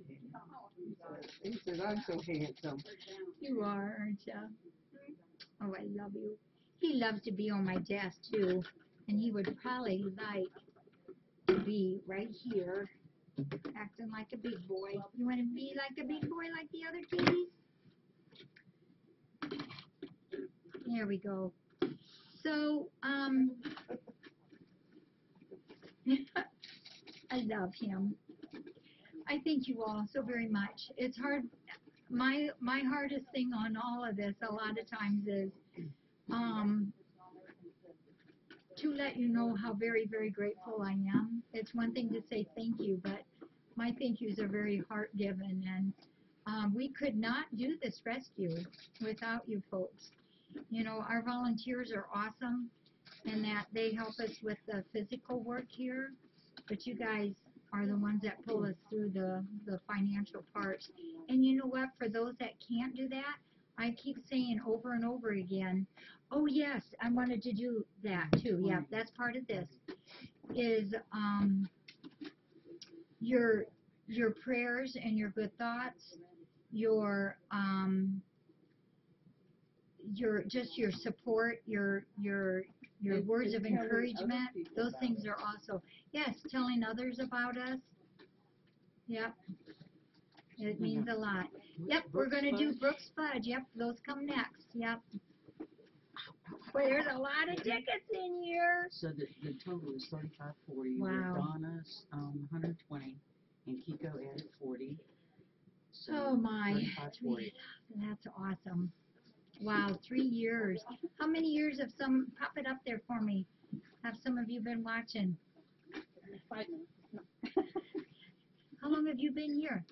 said, he said, I'm so handsome. You are, aren't you? Oh, I love you. He loves to be on my desk too, and he would probably like to be right here, acting like a big boy. You want to be like a big boy like the other kitties? There we go. So, um, I love him. I thank you all so very much. It's hard. My my hardest thing on all of this a lot of times is um, to let you know how very very grateful I am. It's one thing to say thank you, but my thank yous are very heart given, and um, we could not do this rescue without you folks. You know, our volunteers are awesome, and that they help us with the physical work here, but you guys are the ones that pull us through the, the financial parts. And you know what, for those that can't do that, I keep saying over and over again, oh yes, I wanted to do that too, yeah, that's part of this. is, um, your, your prayers and your good thoughts, your, um, your, just your support, your, your, your And- words of and telling encouragement, those things us. are also, yes, telling others about us. Yep. It means a lot. Yep, we're gonna do Brooks Fudge, yep, those come next, yep. Boy, there's a lot of tickets in here. So the, the total is thirty-five forty. Wow. Donna's, um, hundred twenty, and Kiko added forty. So Oh my, Thirty-five forty. that's awesome. Wow, three years. How many years have some, pop it up there for me. Have some of you been watching? Five minutes. How long have you been here?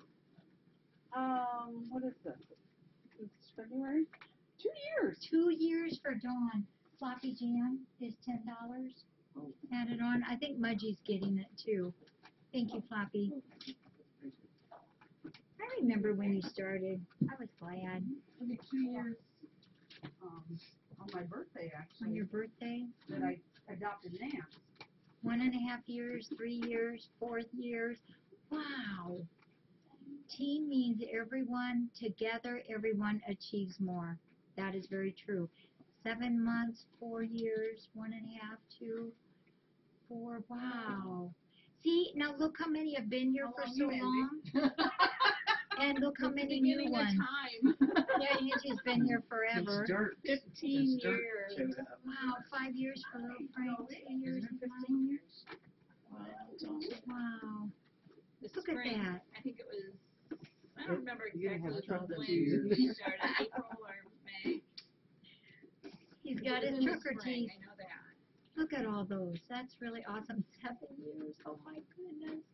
Um, what is this? It's February? Two years. Two years for Dawn. Floppy jam is ten dollars. Oh. Added on. I think Mudgie's getting it too. Thank you, Floppy. I remember when you started. I was glad. Two years, um, on my birthday actually. On your birthday. that I adopted Nance. One and a half years, three years, four years. Wow. Team means everyone together, everyone achieves more. That is very true. Seven months, four years, one and a half, two, four. Wow. See, now look how many have been here How for long so long, and look how many new Beginning of ones. time. Yeah, Angie's been here forever. It's dirt. Fifteen It's dirt. years. Wow, five years for little Frank, two years Isn't it with fifteen mine. years? Wow, awesome. Wow. This Look at spring, that. I think it was, I don't remember exactly have trouble when too. we started, April or May. He's got his was in the or teeth. I know that. Look at all those. That's really awesome. Seven years. Oh my goodness.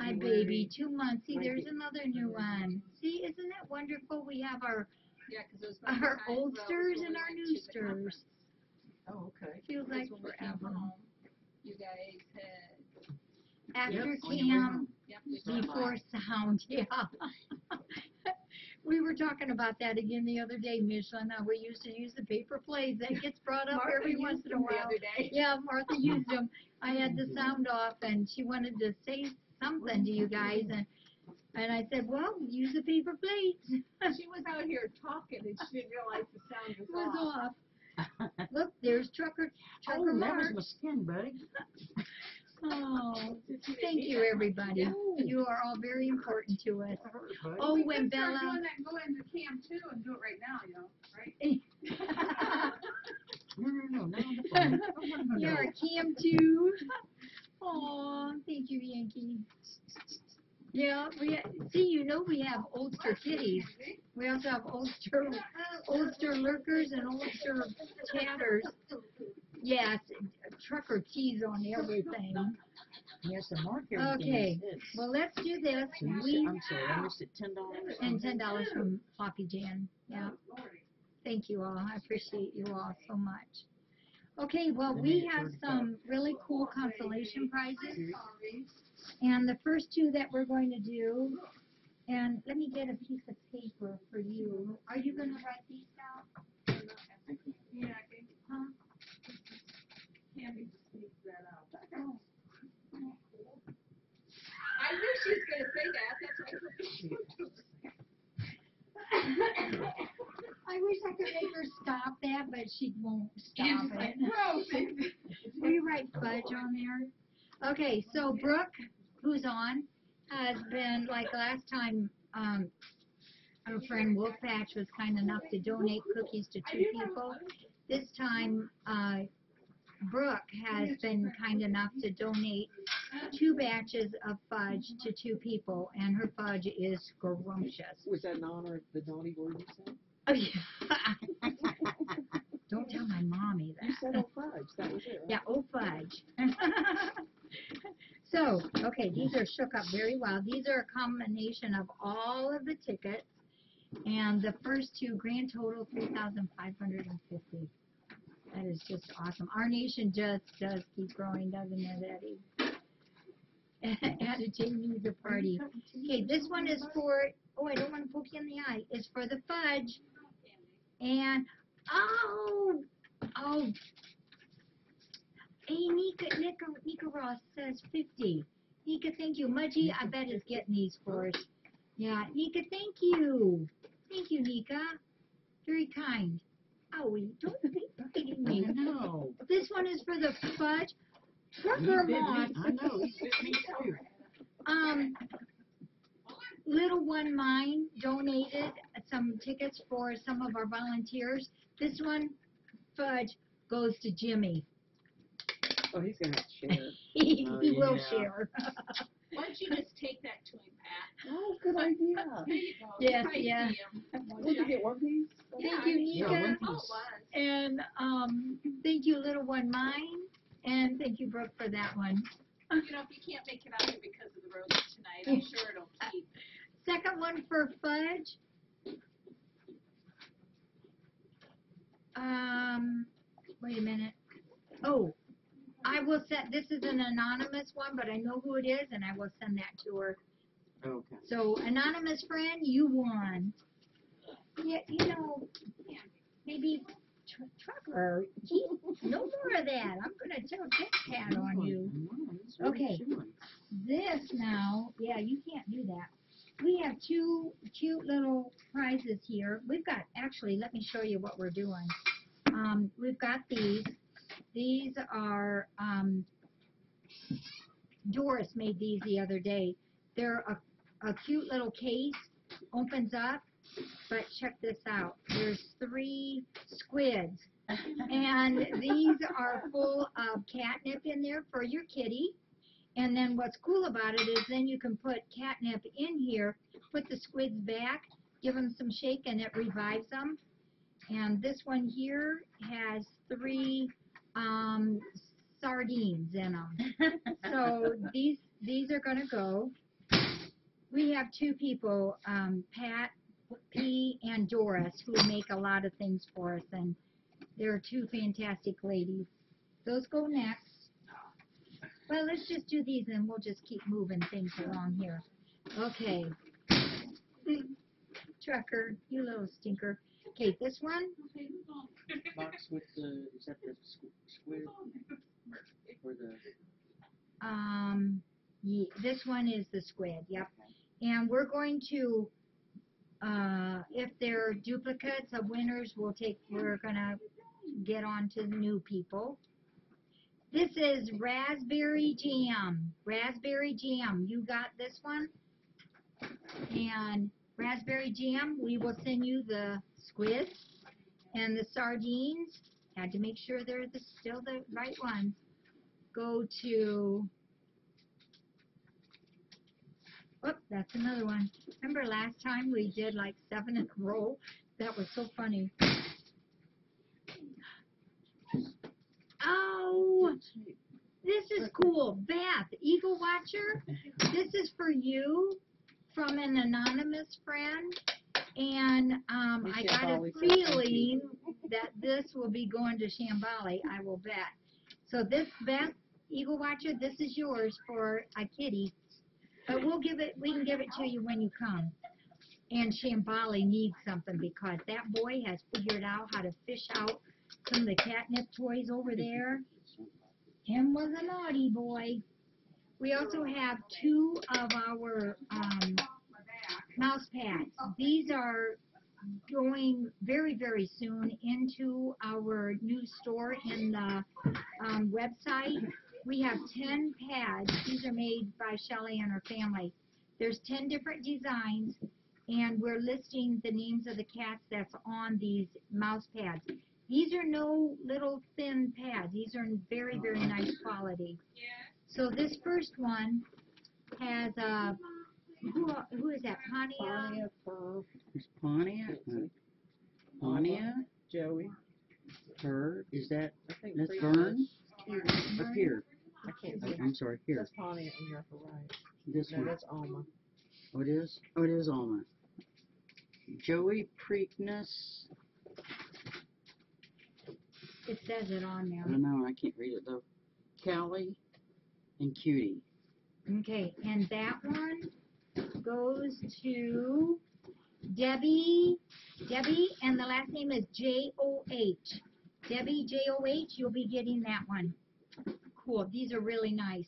Hi, baby. Two months. See, there's another new one. See, isn't that wonderful? We have our Yeah, cause it was. about the our time, well, it was oldsters and our went to newsters. Oh, okay. Feels Because like we came forever. home, You guys had, After Yep, on camp, home. yep, we Stop came before sound. Yeah. we were talking about that again the other day, Michelin. How we used to use the paper plates. That gets brought up Martha every once in a while. other day. Yeah, Martha used them. I had the mm-hmm. sound off, and she wanted to say something to you mm-hmm. guys, and and I said, well, use the paper plates. She was out here talking and she didn't realize the sound was was off. off. Look, there's Trucker oh, Trucker Oh, that was my skin, buddy. Oh, thank you, that? everybody. You are all very important to us. That hurt, buddy. Oh, We when could start Bella. doing that and go into camp too and do it right now, you know, right? Eh. No, no, no, not on the phone. No, no, no, no. You're a Cam too. Aw, thank you, Yankee. Yeah, we see. You know we have oldster kitties. We also have oldster oldster lurkers and oldster chatters. Yes, trucker cheese on everything. Yes, and mark. Okay. Well, let's do this. We said, I'm sorry, I missed it, ten dollars? and ten dollars from Floppy Jan. Yeah. Thank you all. I appreciate you all so much. Okay, well, we have some really cool consolation prizes. And the first two that we're going to do, and let me get a piece of paper for you. Are you gonna write these down? Yeah, I think Huh? Candy sneaks that out. Oh. I knew she was gonna say that, that's why. I wish I could make her stop that, but she won't stop it. Will you write fudge on there? Okay, so Brooke, who's on, has been, like last time, um, our friend Wolfpatch was kind enough to donate cookies to two people. This time, uh, Brooke has been kind enough to donate two batches of fudge to two people, and her fudge is scrumptious. Was that in honor of the naughty word you said? Oh, yeah. Don't tell my mommy that. You said oh fudge, that was it, right? Yeah, oh fudge. Okay, these are shook up very well. These are a combination of all of the tickets and the first two, grand total 3550 That is just awesome. Our nation just does keep growing, doesn't it, Eddie? Attitude needs a party. Okay, this one is for, oh, I don't want to poke you in the eye. It's for the fudge. And, oh, oh, Hey, Nika, Nika, Nika Ross says 50. Ika, thank you. Mudgy, I bet, is getting these for us. Yeah, Nika, thank you. Thank you, Nika. Very kind. Owie, don't be kidding me. No. This one is for the fudge. Trucker Vermont. I know. um, little one mine donated some tickets for some of our volunteers. This one, fudge, goes to Jimmy. Oh, he's gonna share. He, Oh, he will yeah. share. Why don't you just take that to him, Pat? Oh, good idea. There you go. Yes, Probably yeah. see. Would you get one piece? Yeah, Thank you, think Yeah, Nika. one Oh, it piece. was. And um, thank you, Little One Mine. And thank you, Brooke, for that one. You know, if you can't make it out here because of the road tonight, I'm sure it'll keep. Second one for fudge. Um, wait a minute. Oh, I will send, this is an anonymous one, but I know who it is and I will send that to her. Okay. So anonymous friend, you won. Yeah, you know, maybe tr- trucker, he, no more of that. I'm gonna tell Tit Tat on you. I know, that's what Okay. This now, yeah, you can't do that. We have two cute little prizes here. We've got, actually, let me show you what we're doing. Um, we've got these. These are, um, Doris made these the other day. They're a, a cute little case, opens up, but check this out. There's three squids. And these are full of catnip in there for your kitty. And then what's cool about it is then you can put catnip in here, put the squids back, give them some shake, and it revives them. And this one here has three um, sardines in them. so these these are gonna go. We have two people, um, Pat, P, and Doris, who make a lot of things for us, and they're two fantastic ladies. Those go next. Well, let's just do these and we'll just keep moving things along here. Okay. Trucker, you little stinker. Okay, this one, Box with the, is that the squ- squid? Or the, um, ye this one is the squid, yep. And we're going to, uh, if they're duplicates of winners, we'll take, we're gonna get on to the new people. This is raspberry jam, raspberry jam. You got this one? And raspberry jam, we will send you the squids and the sardines. Had to make sure they're the, still the right ones. Go to, oh, that's another one. Remember last time we did like seven in a row? That was so funny. Oh, this is cool. Beth, Eagle Watcher, this is for you from an anonymous friend. And um, I got a Shambali said thank you. feeling that this will be going to Shambali, I will bet. So this, Beth, Eagle Watcher, this is yours for a kitty. But we'll give it, we can give it to you when you come. And Shambali needs something because that boy has figured out how to fish out some of the catnip toys over there. Him was a naughty boy. We also have two of our um, mouse pads. These are going very, very soon into our new store in the um, website. We have 10 pads. These are made by Shelly and her family. There's 10 different designs, and we're listing the names of the cats that's on these mouse pads. These are no little thin pads. These are in very, very nice quality. So this first one has a, who, who is that, Pontiac? Pontiac for is Pontiac? Pontiac, Joey. her, is that, I think that's Free Vern? Cutie. Up here, I can't Oh, see. I'm sorry, here, That's Pontiac and you're right. this No, one. that's Alma. Oh, it is? Oh, it is Alma. Joey Preakness, It says it on I there. don't know, I can't read it though. Callie and Cutie. Okay, and that one goes to Debbie, Debbie, and the last name is J O H. Debbie J O H, you'll be getting that one. cool. These are really nice.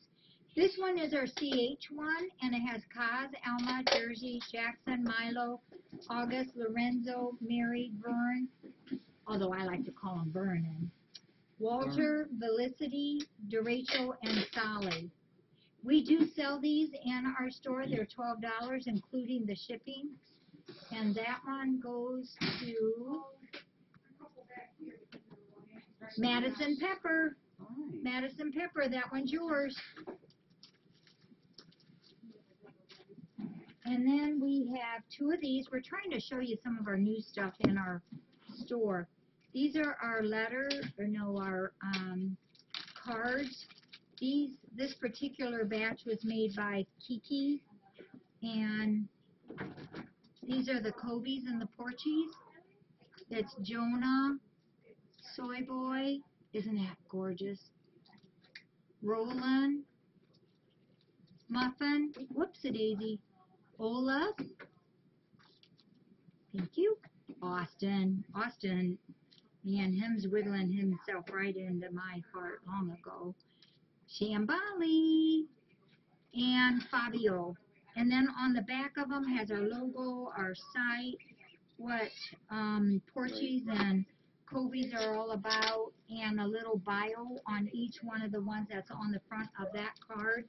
This one is our CH one, and it has Kaz, Alma, Jersey, Jackson, Milo, August, Lorenzo, Mary, Vern, although I like to call them Vernon, Walter, Felicity, DeRachel, and Sally. We do sell these in our store. They're twelve dollars, including the shipping. And that one goes to Madison Pepper. Madison Pepper, that one's yours. And then we have two of these. We're trying to show you some of our new stuff in our store. These are our letter, or no, our um, cards. These, this particular batch was made by Kiki, and these are the Kobe's and the Porchies. That's Jonah, Soy Boy, isn't that gorgeous? Roland, Muffin, whoopsie daisy, Olaf, thank you, Austin, Austin, man, him's wiggling himself right into my heart long ago, Shambali, and Fabio. And then on the back of them has our logo, our site, what um, Porchies and Kobe's are all about, and a little bio on each one of the ones that's on the front of that card.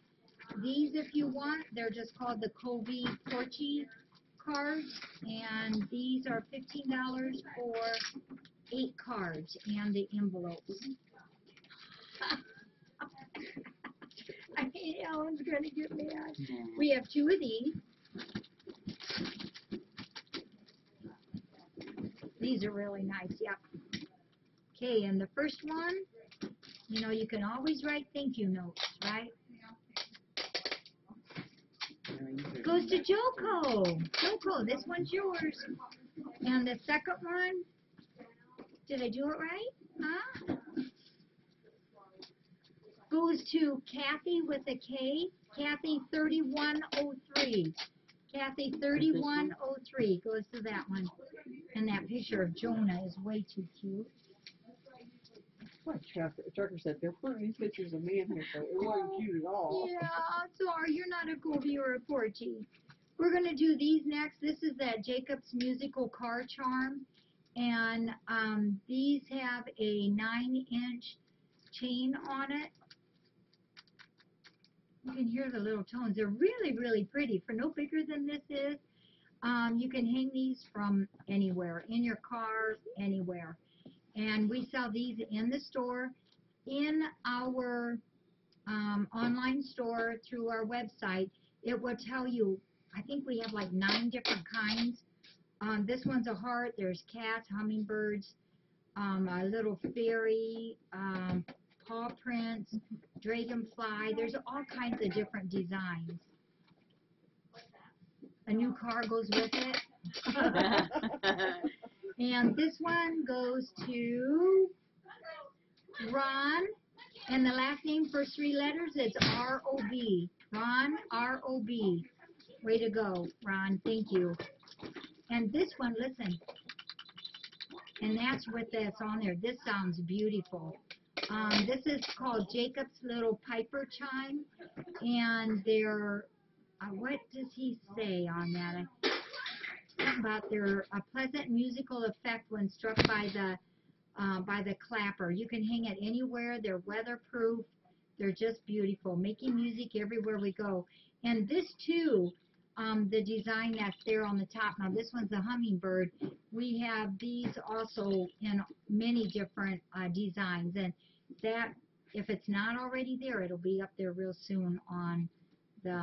These, if you want, they're just called the Kobe Porchy cards, and these are fifteen dollars for eight cards and the envelopes. Think Ellen's gonna get mad. We have two of these. These are really nice, yep. Okay, and the first one, you know, you can always write thank you notes, right? Goes to Joko. Joko, this one's yours. And the second one, did I do it right? Huh? Goes to Kathy with a K. Kathy 3103. Kathy 3103 goes to that one. And that picture of Jonah is way too cute. Trucker, Trucker said, they're putting these pictures of me in here, so it wasn't cute at all. Yeah, sorry, you're not a Goldie or a Porgy. We're gonna do these next. This is that Jacob's musical car charm, and um, these have a nine-inch chain on it. You can hear the little tones. They're really, really pretty. For no bigger than this is, um, you can hang these from anywhere, in your car, anywhere. And we sell these in the store, in our um, online store, through our website. It will tell you, I think we have like nine different kinds. Um, this one's a heart. There's cats, hummingbirds, um, a little fairy, um, paw prints, dragonfly. There's all kinds of different designs. A new car goes with it. And this one goes to Ron, and the last name, first three letters, is R-O-B. Ron, R-O-B. Way to go, Ron, thank you. And this one, listen, and that's what that's on there. This sounds beautiful. Um, this is called Jacob's Little Piper Chime, and they're, uh, what does he say on that? About their a pleasant musical effect when struck by the uh, by the clapper. You can hang it anywhere. They're weatherproof. They're just beautiful. Making music everywhere we go. And this too, um, the design that's there on the top. Now this one's a hummingbird. We have these also in many different uh, designs, and that if it's not already there, it'll be up there real soon on the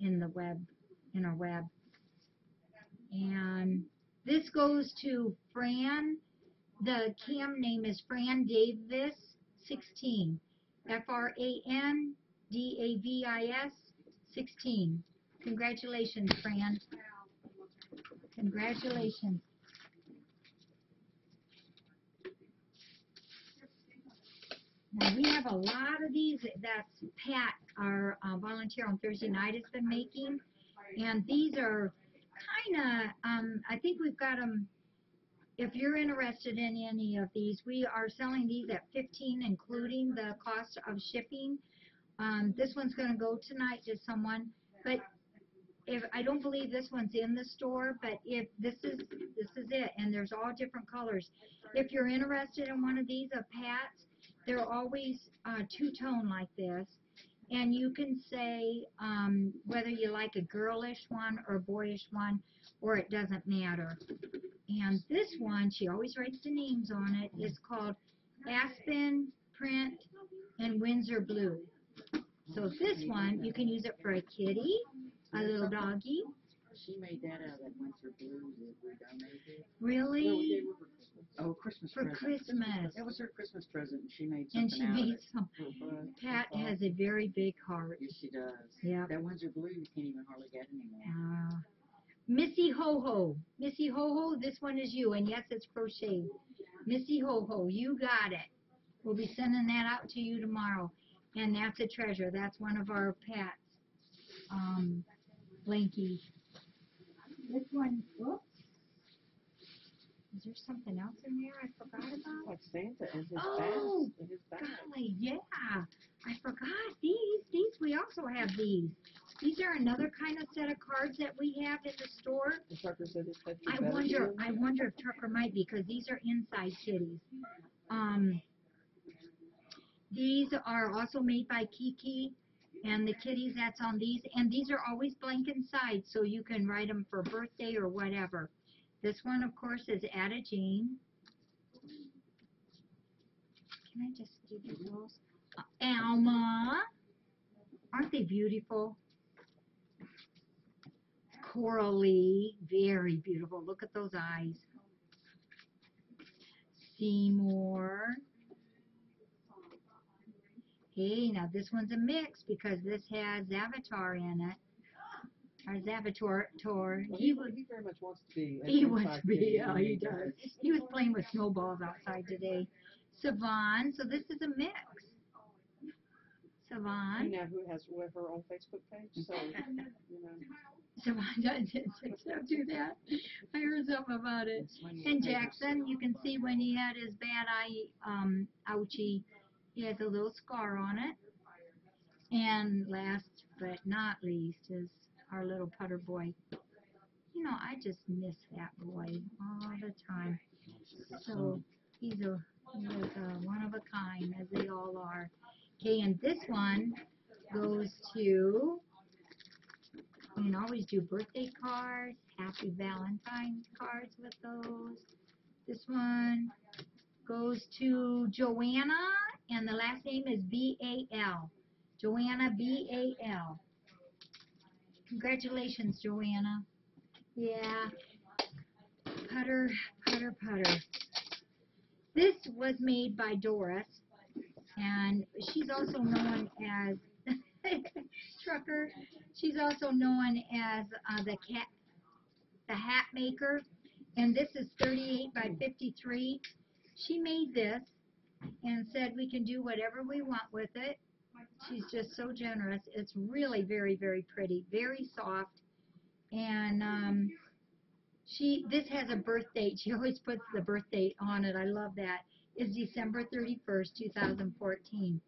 in the web in our web. And this goes to Fran. The cam name is Fran Davis 16. F R A N D A V I S 16. Congratulations, Fran. Congratulations. Now we have a lot of these that Pat, our uh, volunteer on Thursday night, has been making, and these are kind of, um, I think we've got them if you're interested in any of these, we are selling these at fifteen, including the cost of shipping. Um, this one's gonna go tonight to someone, but if, I don't believe this one's in the store, but if, this is, this is it, and there's all different colors. If you're interested in one of these of Pat's, they're always, uh, two-tone like this. And you can say, um, whether you like a girlish one or a boyish one, or it doesn't matter. And this one, she always writes the names on it, is called Aspen Print and Windsor Blue. So this one, you can use it for a kitty, a little doggy. She made that out of that Windsor blue that we donated. Really? No, we gave her for Christmas. Oh, Christmas For present. Christmas. That was her Christmas present, and she made some. And she out made of it. some. Uh, Pat has a very big heart. Yes, she does. Yeah. That Windsor blue, you can't even hardly get anymore. Uh, Missy Ho Ho. Missy Ho Ho, this one is you, and yes, it's crocheted. Missy Ho Ho, you got it. We'll be sending that out to you tomorrow. And that's a treasure. That's one of our Pat's Um, Blanky. This one, whoops. Is there something else in there I forgot about? Like Santa and his Oh, bags and his. Golly, yeah. I forgot these. These, we also have these. These are another kind of set of cards that we have in the store. The trucker said picture I wonder, I wonder if Trucker might be, because these are inside kitties. Um, these are also made by Kiki, and the kitties that's on these, and these are always blank inside, so you can write them for birthday or whatever. This one, of course, is Ada Jean. Can I just give you those? Uh, Alma. Aren't they beautiful? Coralie, very beautiful. Look at those eyes. Seymour. Hey, now this one's a mix because this has Avatar in it. Our Zavatar, Tor, Well, he he, was, he very much wants to be. he wants to be, yeah, he does. He was playing with snowballs outside today. Savon, so this is a mix. You Savon, know who has with her own Facebook page, so you know. Savon does not do that. I heard something about it. You And Jackson, you can see when he had his bad eye, um, ouchie, he has a little scar on it. And last but not least is our little putter boy. You know, I just miss that boy all the time. So he's a he a uh, one of a kind, as they all are. Okay, and this one goes to. You can always do birthday cards, happy Valentine's cards with those. This one goes to Joanna, and the last name is B A L. Joanna B A L. Congratulations, Joanna. Yeah. Putter, putter, putter. This was made by Doris, and she's also known as Trucker. She's also known as uh, the cat, the hat maker, and this is 38 by 53. She made this and said we can do whatever we want with it. She's just so generous. It's really very, very pretty, very soft, and um, she this has a birth date. She always puts the birth date on it. I love that. It's December 31st, 2014,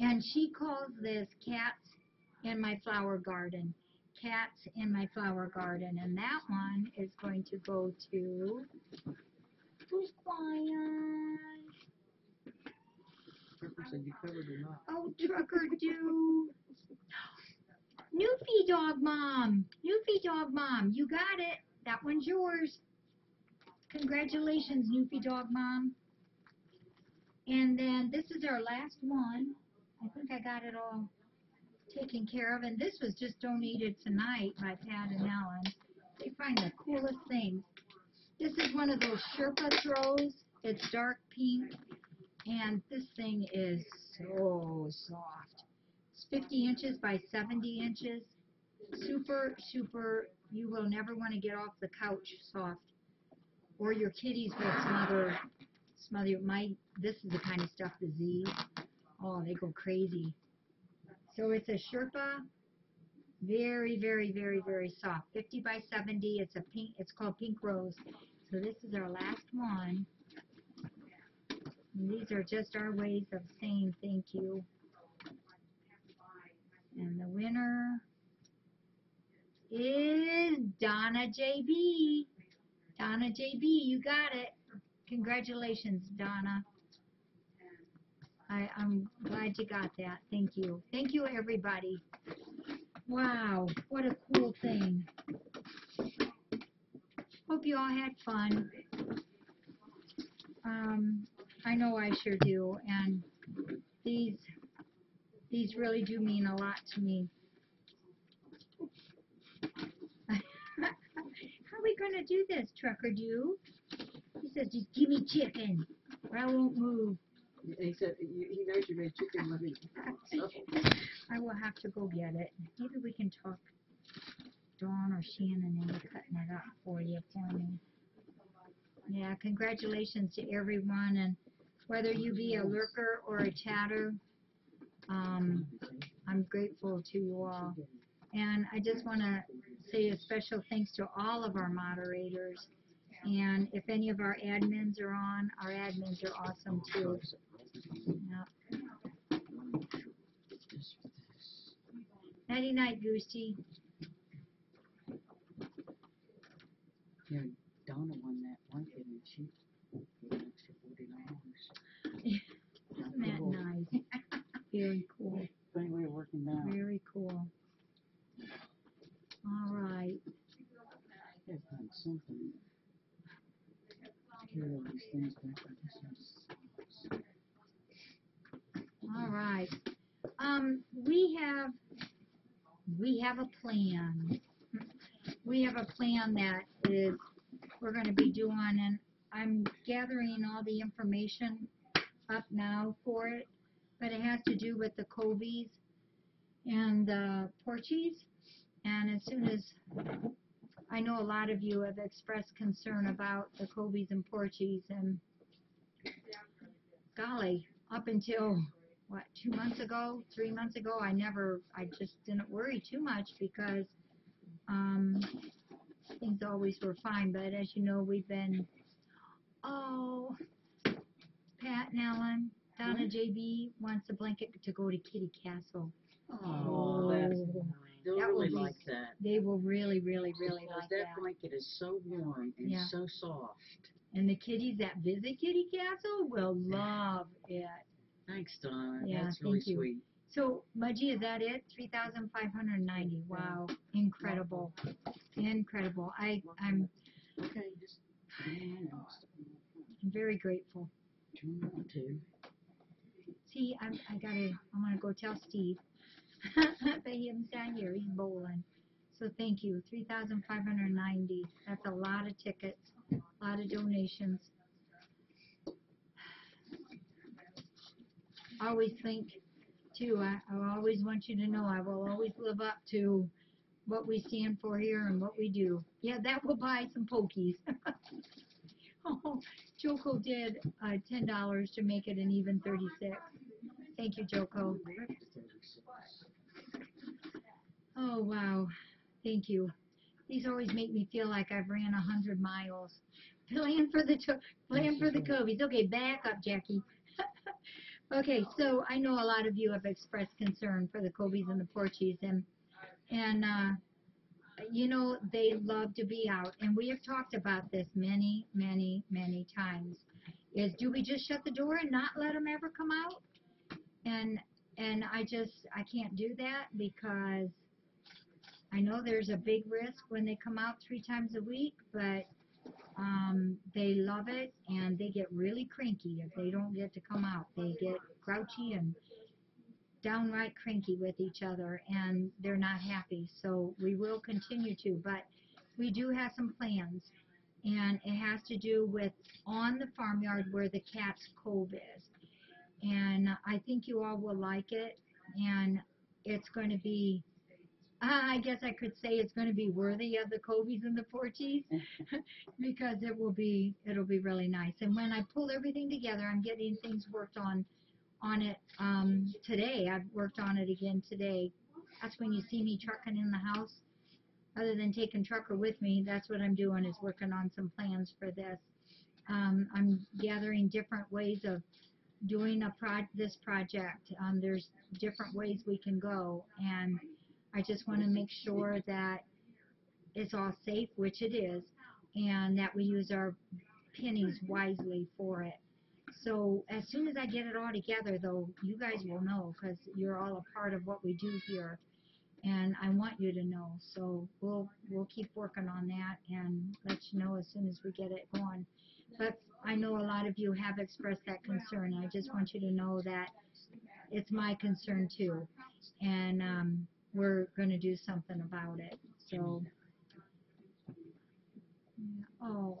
and she calls this "Cats in My Flower Garden." Cats in my flower garden, and that one is going to go to who's quiet? Trucker said you covered or not. Oh, trucker do. Newfie dog mom. Newfie dog mom. You got it. That one's yours. Congratulations, Newfie dog mom. And then this is our last one. I think I got it all taken care of. And this was just donated tonight by Pat and Ellen. They find the coolest things. This is one of those Sherpa throws. It's dark pink. And this thing is so soft. It's 50 inches by 70 inches. Super, super, you will never want to get off the couch soft. Or your kitties will smother, smother my, this is the kind of stuff the Z's, oh, they go crazy. So it's a Sherpa, very, very, very, very soft. 50 by 70, it's a pink, it's called Pink Rose. So this is our last one. And these are just our ways of saying thank you. And the winner is Donna JB. Donna JB, you got it. Congratulations, Donna. I, I'm glad you got that. Thank you. Thank you, everybody. Wow, what a cool thing. Hope you all had fun. Um, I know I sure do, and these these really do mean a lot to me. How are we gonna do this, Trucker Do? He says, just give me chicken, or I won't move. He said, he knows you made chicken with I will have to go get it. Maybe we can talk Dawn or Shannon into cutting it up for you for me. Yeah, congratulations to everyone and whether you be a lurker or a chatter, um, I'm grateful to you all. And I just want to say a special thanks to all of our moderators. And if any of our admins are on, our admins are awesome too. Yeah. Nighty night, Goosey. Yeah, Donna won that blanket and she paid an extra forty dollars. Isn't that nice? Very cool. Way of working. Very cool. All right. I've done something. Carry all these things back to this one. All right. Um, we have we have a plan. We have a plan that is we're going to be doing, and I'm gathering all the information up now for it, but it has to do with the Covies and the Porchies. And as soon as I know a lot of you have expressed concern about the Covies and Porchies, and golly, up until what two months ago, three months ago, I never, I just didn't worry too much because um, things always were fine. But as you know, we've been, oh, Pat and Ellen, Donna mm-hmm. JB wants a blanket to go to Kitty Castle. Oh, that's, oh. they'll That really be like that. They will really, really, really Because like that that. blanket is so warm and Yeah. so soft. And the kitties that visit Kitty Castle will love it. Thanks, Donna. Yeah, That's really thank you. sweet. So, Mudgy, is that it? Three thousand five hundred ninety. Wow, incredible, incredible. I I'm Okay, just, I'm very grateful. do you want to? See, I'm I gotta I'm gonna go tell Steve. but he's down here. He's bowling. So thank you. Three thousand five hundred ninety. That's a lot of tickets, a lot of donations. I always think, too. I, I always want you to know I will always live up to what we stand for here and what we do. Yeah, that will buy some pokies. oh, Joko did uh, ten dollars to make it an even thirty-six. Thank you, Joko. Oh wow, thank you. These always make me feel like I've ran a hundred miles. Plan for the plan for the Covies. Okay, back up, Jackie. okay, so I know a lot of you have expressed concern for the Covies and the Porchies, and and uh, you know they love to be out, and we have talked about this many, many, many times. Is do we just shut the door and not let them ever come out? And and I just I can't do that because I know there's a big risk when they come out three times a week, but um, they love it and they get really cranky if they don't get to come out. They get grouchy and downright cranky with each other and they're not happy. So we will continue to, but we do have some plans and it has to do with on the farmyard where the cat's cove is. And I think you all will like it and it's going to be I guess I could say it's going to be worthy of the Covies and the Porchies because it will be it'll be really nice. And when I pull everything together, I'm getting things worked on on it um, today. I've worked on it again today. That's when you see me trucking in the house other than taking Trucker with me, that's what I'm doing is working on some plans for this. Um, I'm gathering different ways of doing a pro, this project. Um, there's different ways we can go and I just want to make sure that it's all safe, which it is, and that we use our pennies wisely for it. So as soon as I get it all together, though, you guys will know because you're all a part of what we do here, and I want you to know. So we'll we'll keep working on that and let you know as soon as we get it going. But I know a lot of you have expressed that concern. I just want you to know that it's my concern too, and um, we're going to do something about it. So. Oh,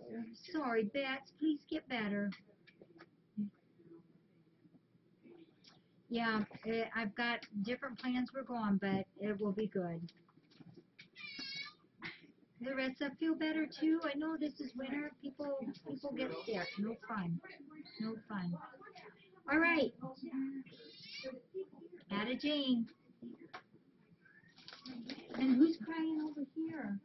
sorry, Bats. Please get better. Yeah, eh, I've got different plans we're going, but it will be good. Larissa, feel better too? I know this is winter. People people get sick. No fun. No fun. All right. Atta Jane. And who's crying over here?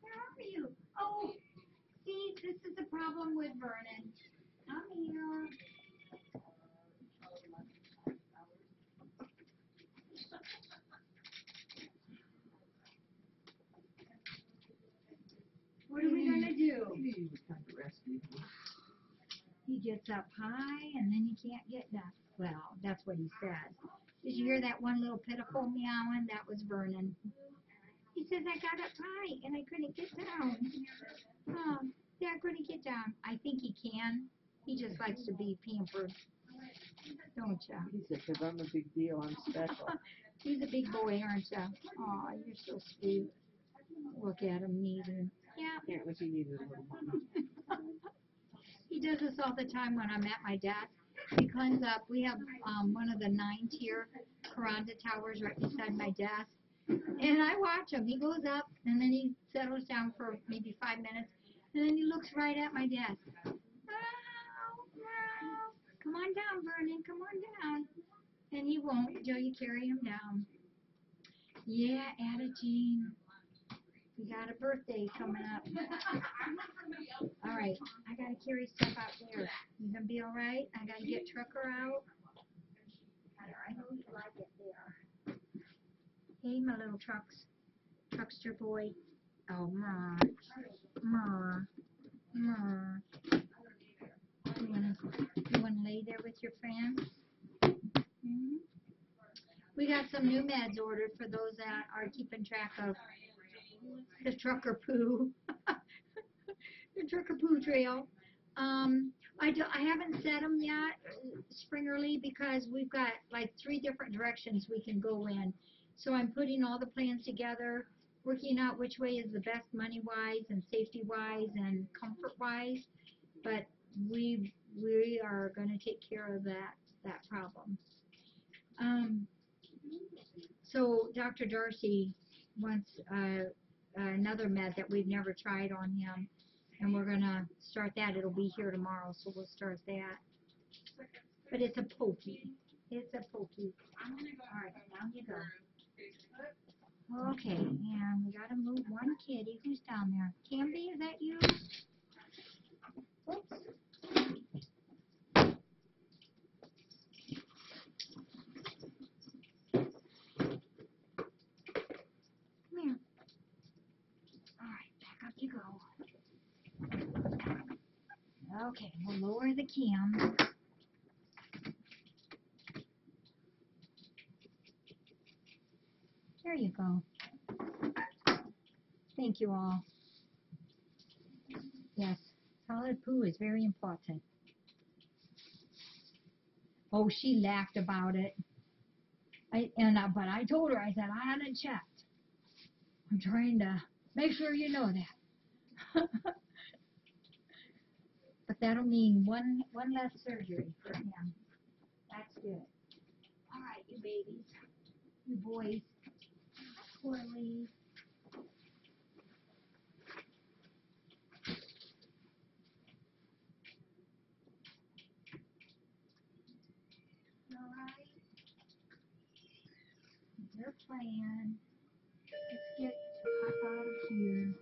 Where are you? Oh, see, this is the problem with Vernon. I'm here. What are we gonna do? He was trying to rescue. He gets up high and then he can't get down. Well, that's what he says. Did you hear that one little pitiful meowing? That was Vernon. He says, I got up high and I couldn't get down. Oh, yeah, I couldn't get down. I think he can. He just likes to be pampered. Don't ya? He said, because I'm a big deal, I'm special. He's a big boy, aren't ya? Aw, you're so sweet. Look at him, neither. Yeah, Apparently he needed a little mama. he does this all the time when I'm at my desk. He climbs up. We have um, one of the nine tier Karanda towers right beside my desk. And I watch him. He goes up and then he settles down for maybe five minutes. And then he looks right at my desk. Come on down, Vernon. Come on down. And he won't until you carry him down. Yeah, Atta Jean. We got a birthday coming up. All right, I gotta carry stuff out there. You gonna be all right? I gotta get Trucker out. I know you like it there. Hey, my little trucks, truckster boy. Oh, mer, mer, mer. You wanna, you wanna lay there with your friend? Hmm? We got some new meds ordered for those that are keeping track of the trucker poo. the trucker poo trail. Um, I, do, I haven't set them yet, Springerly, because we've got like three different directions we can go in. So I'm putting all the plans together, working out which way is the best money wise and safety wise and comfort wise. But we we are going to take care of that that problem. Um, so Dr. Darcy wants uh, another med that we've never tried on him, and we're gonna start that. It'll be here tomorrow, so we'll start that. But it's a pokey. It's a pokey. All right, down you go. Okay, and we gotta move one kitty. Who's down there? Camby, is that you? Oops. Come here. All right, back up you go. Okay, we'll lower the cam. There you go. Thank you all. Yes, solid poo is very important. Oh, she laughed about it. I and uh, but I told her I said I hadn't checked. I'm trying to make sure you know that. but that'll mean one one less surgery for him. That's good. All right, you babies, you boys, Willie. Alright. your plan Let's get up out of here.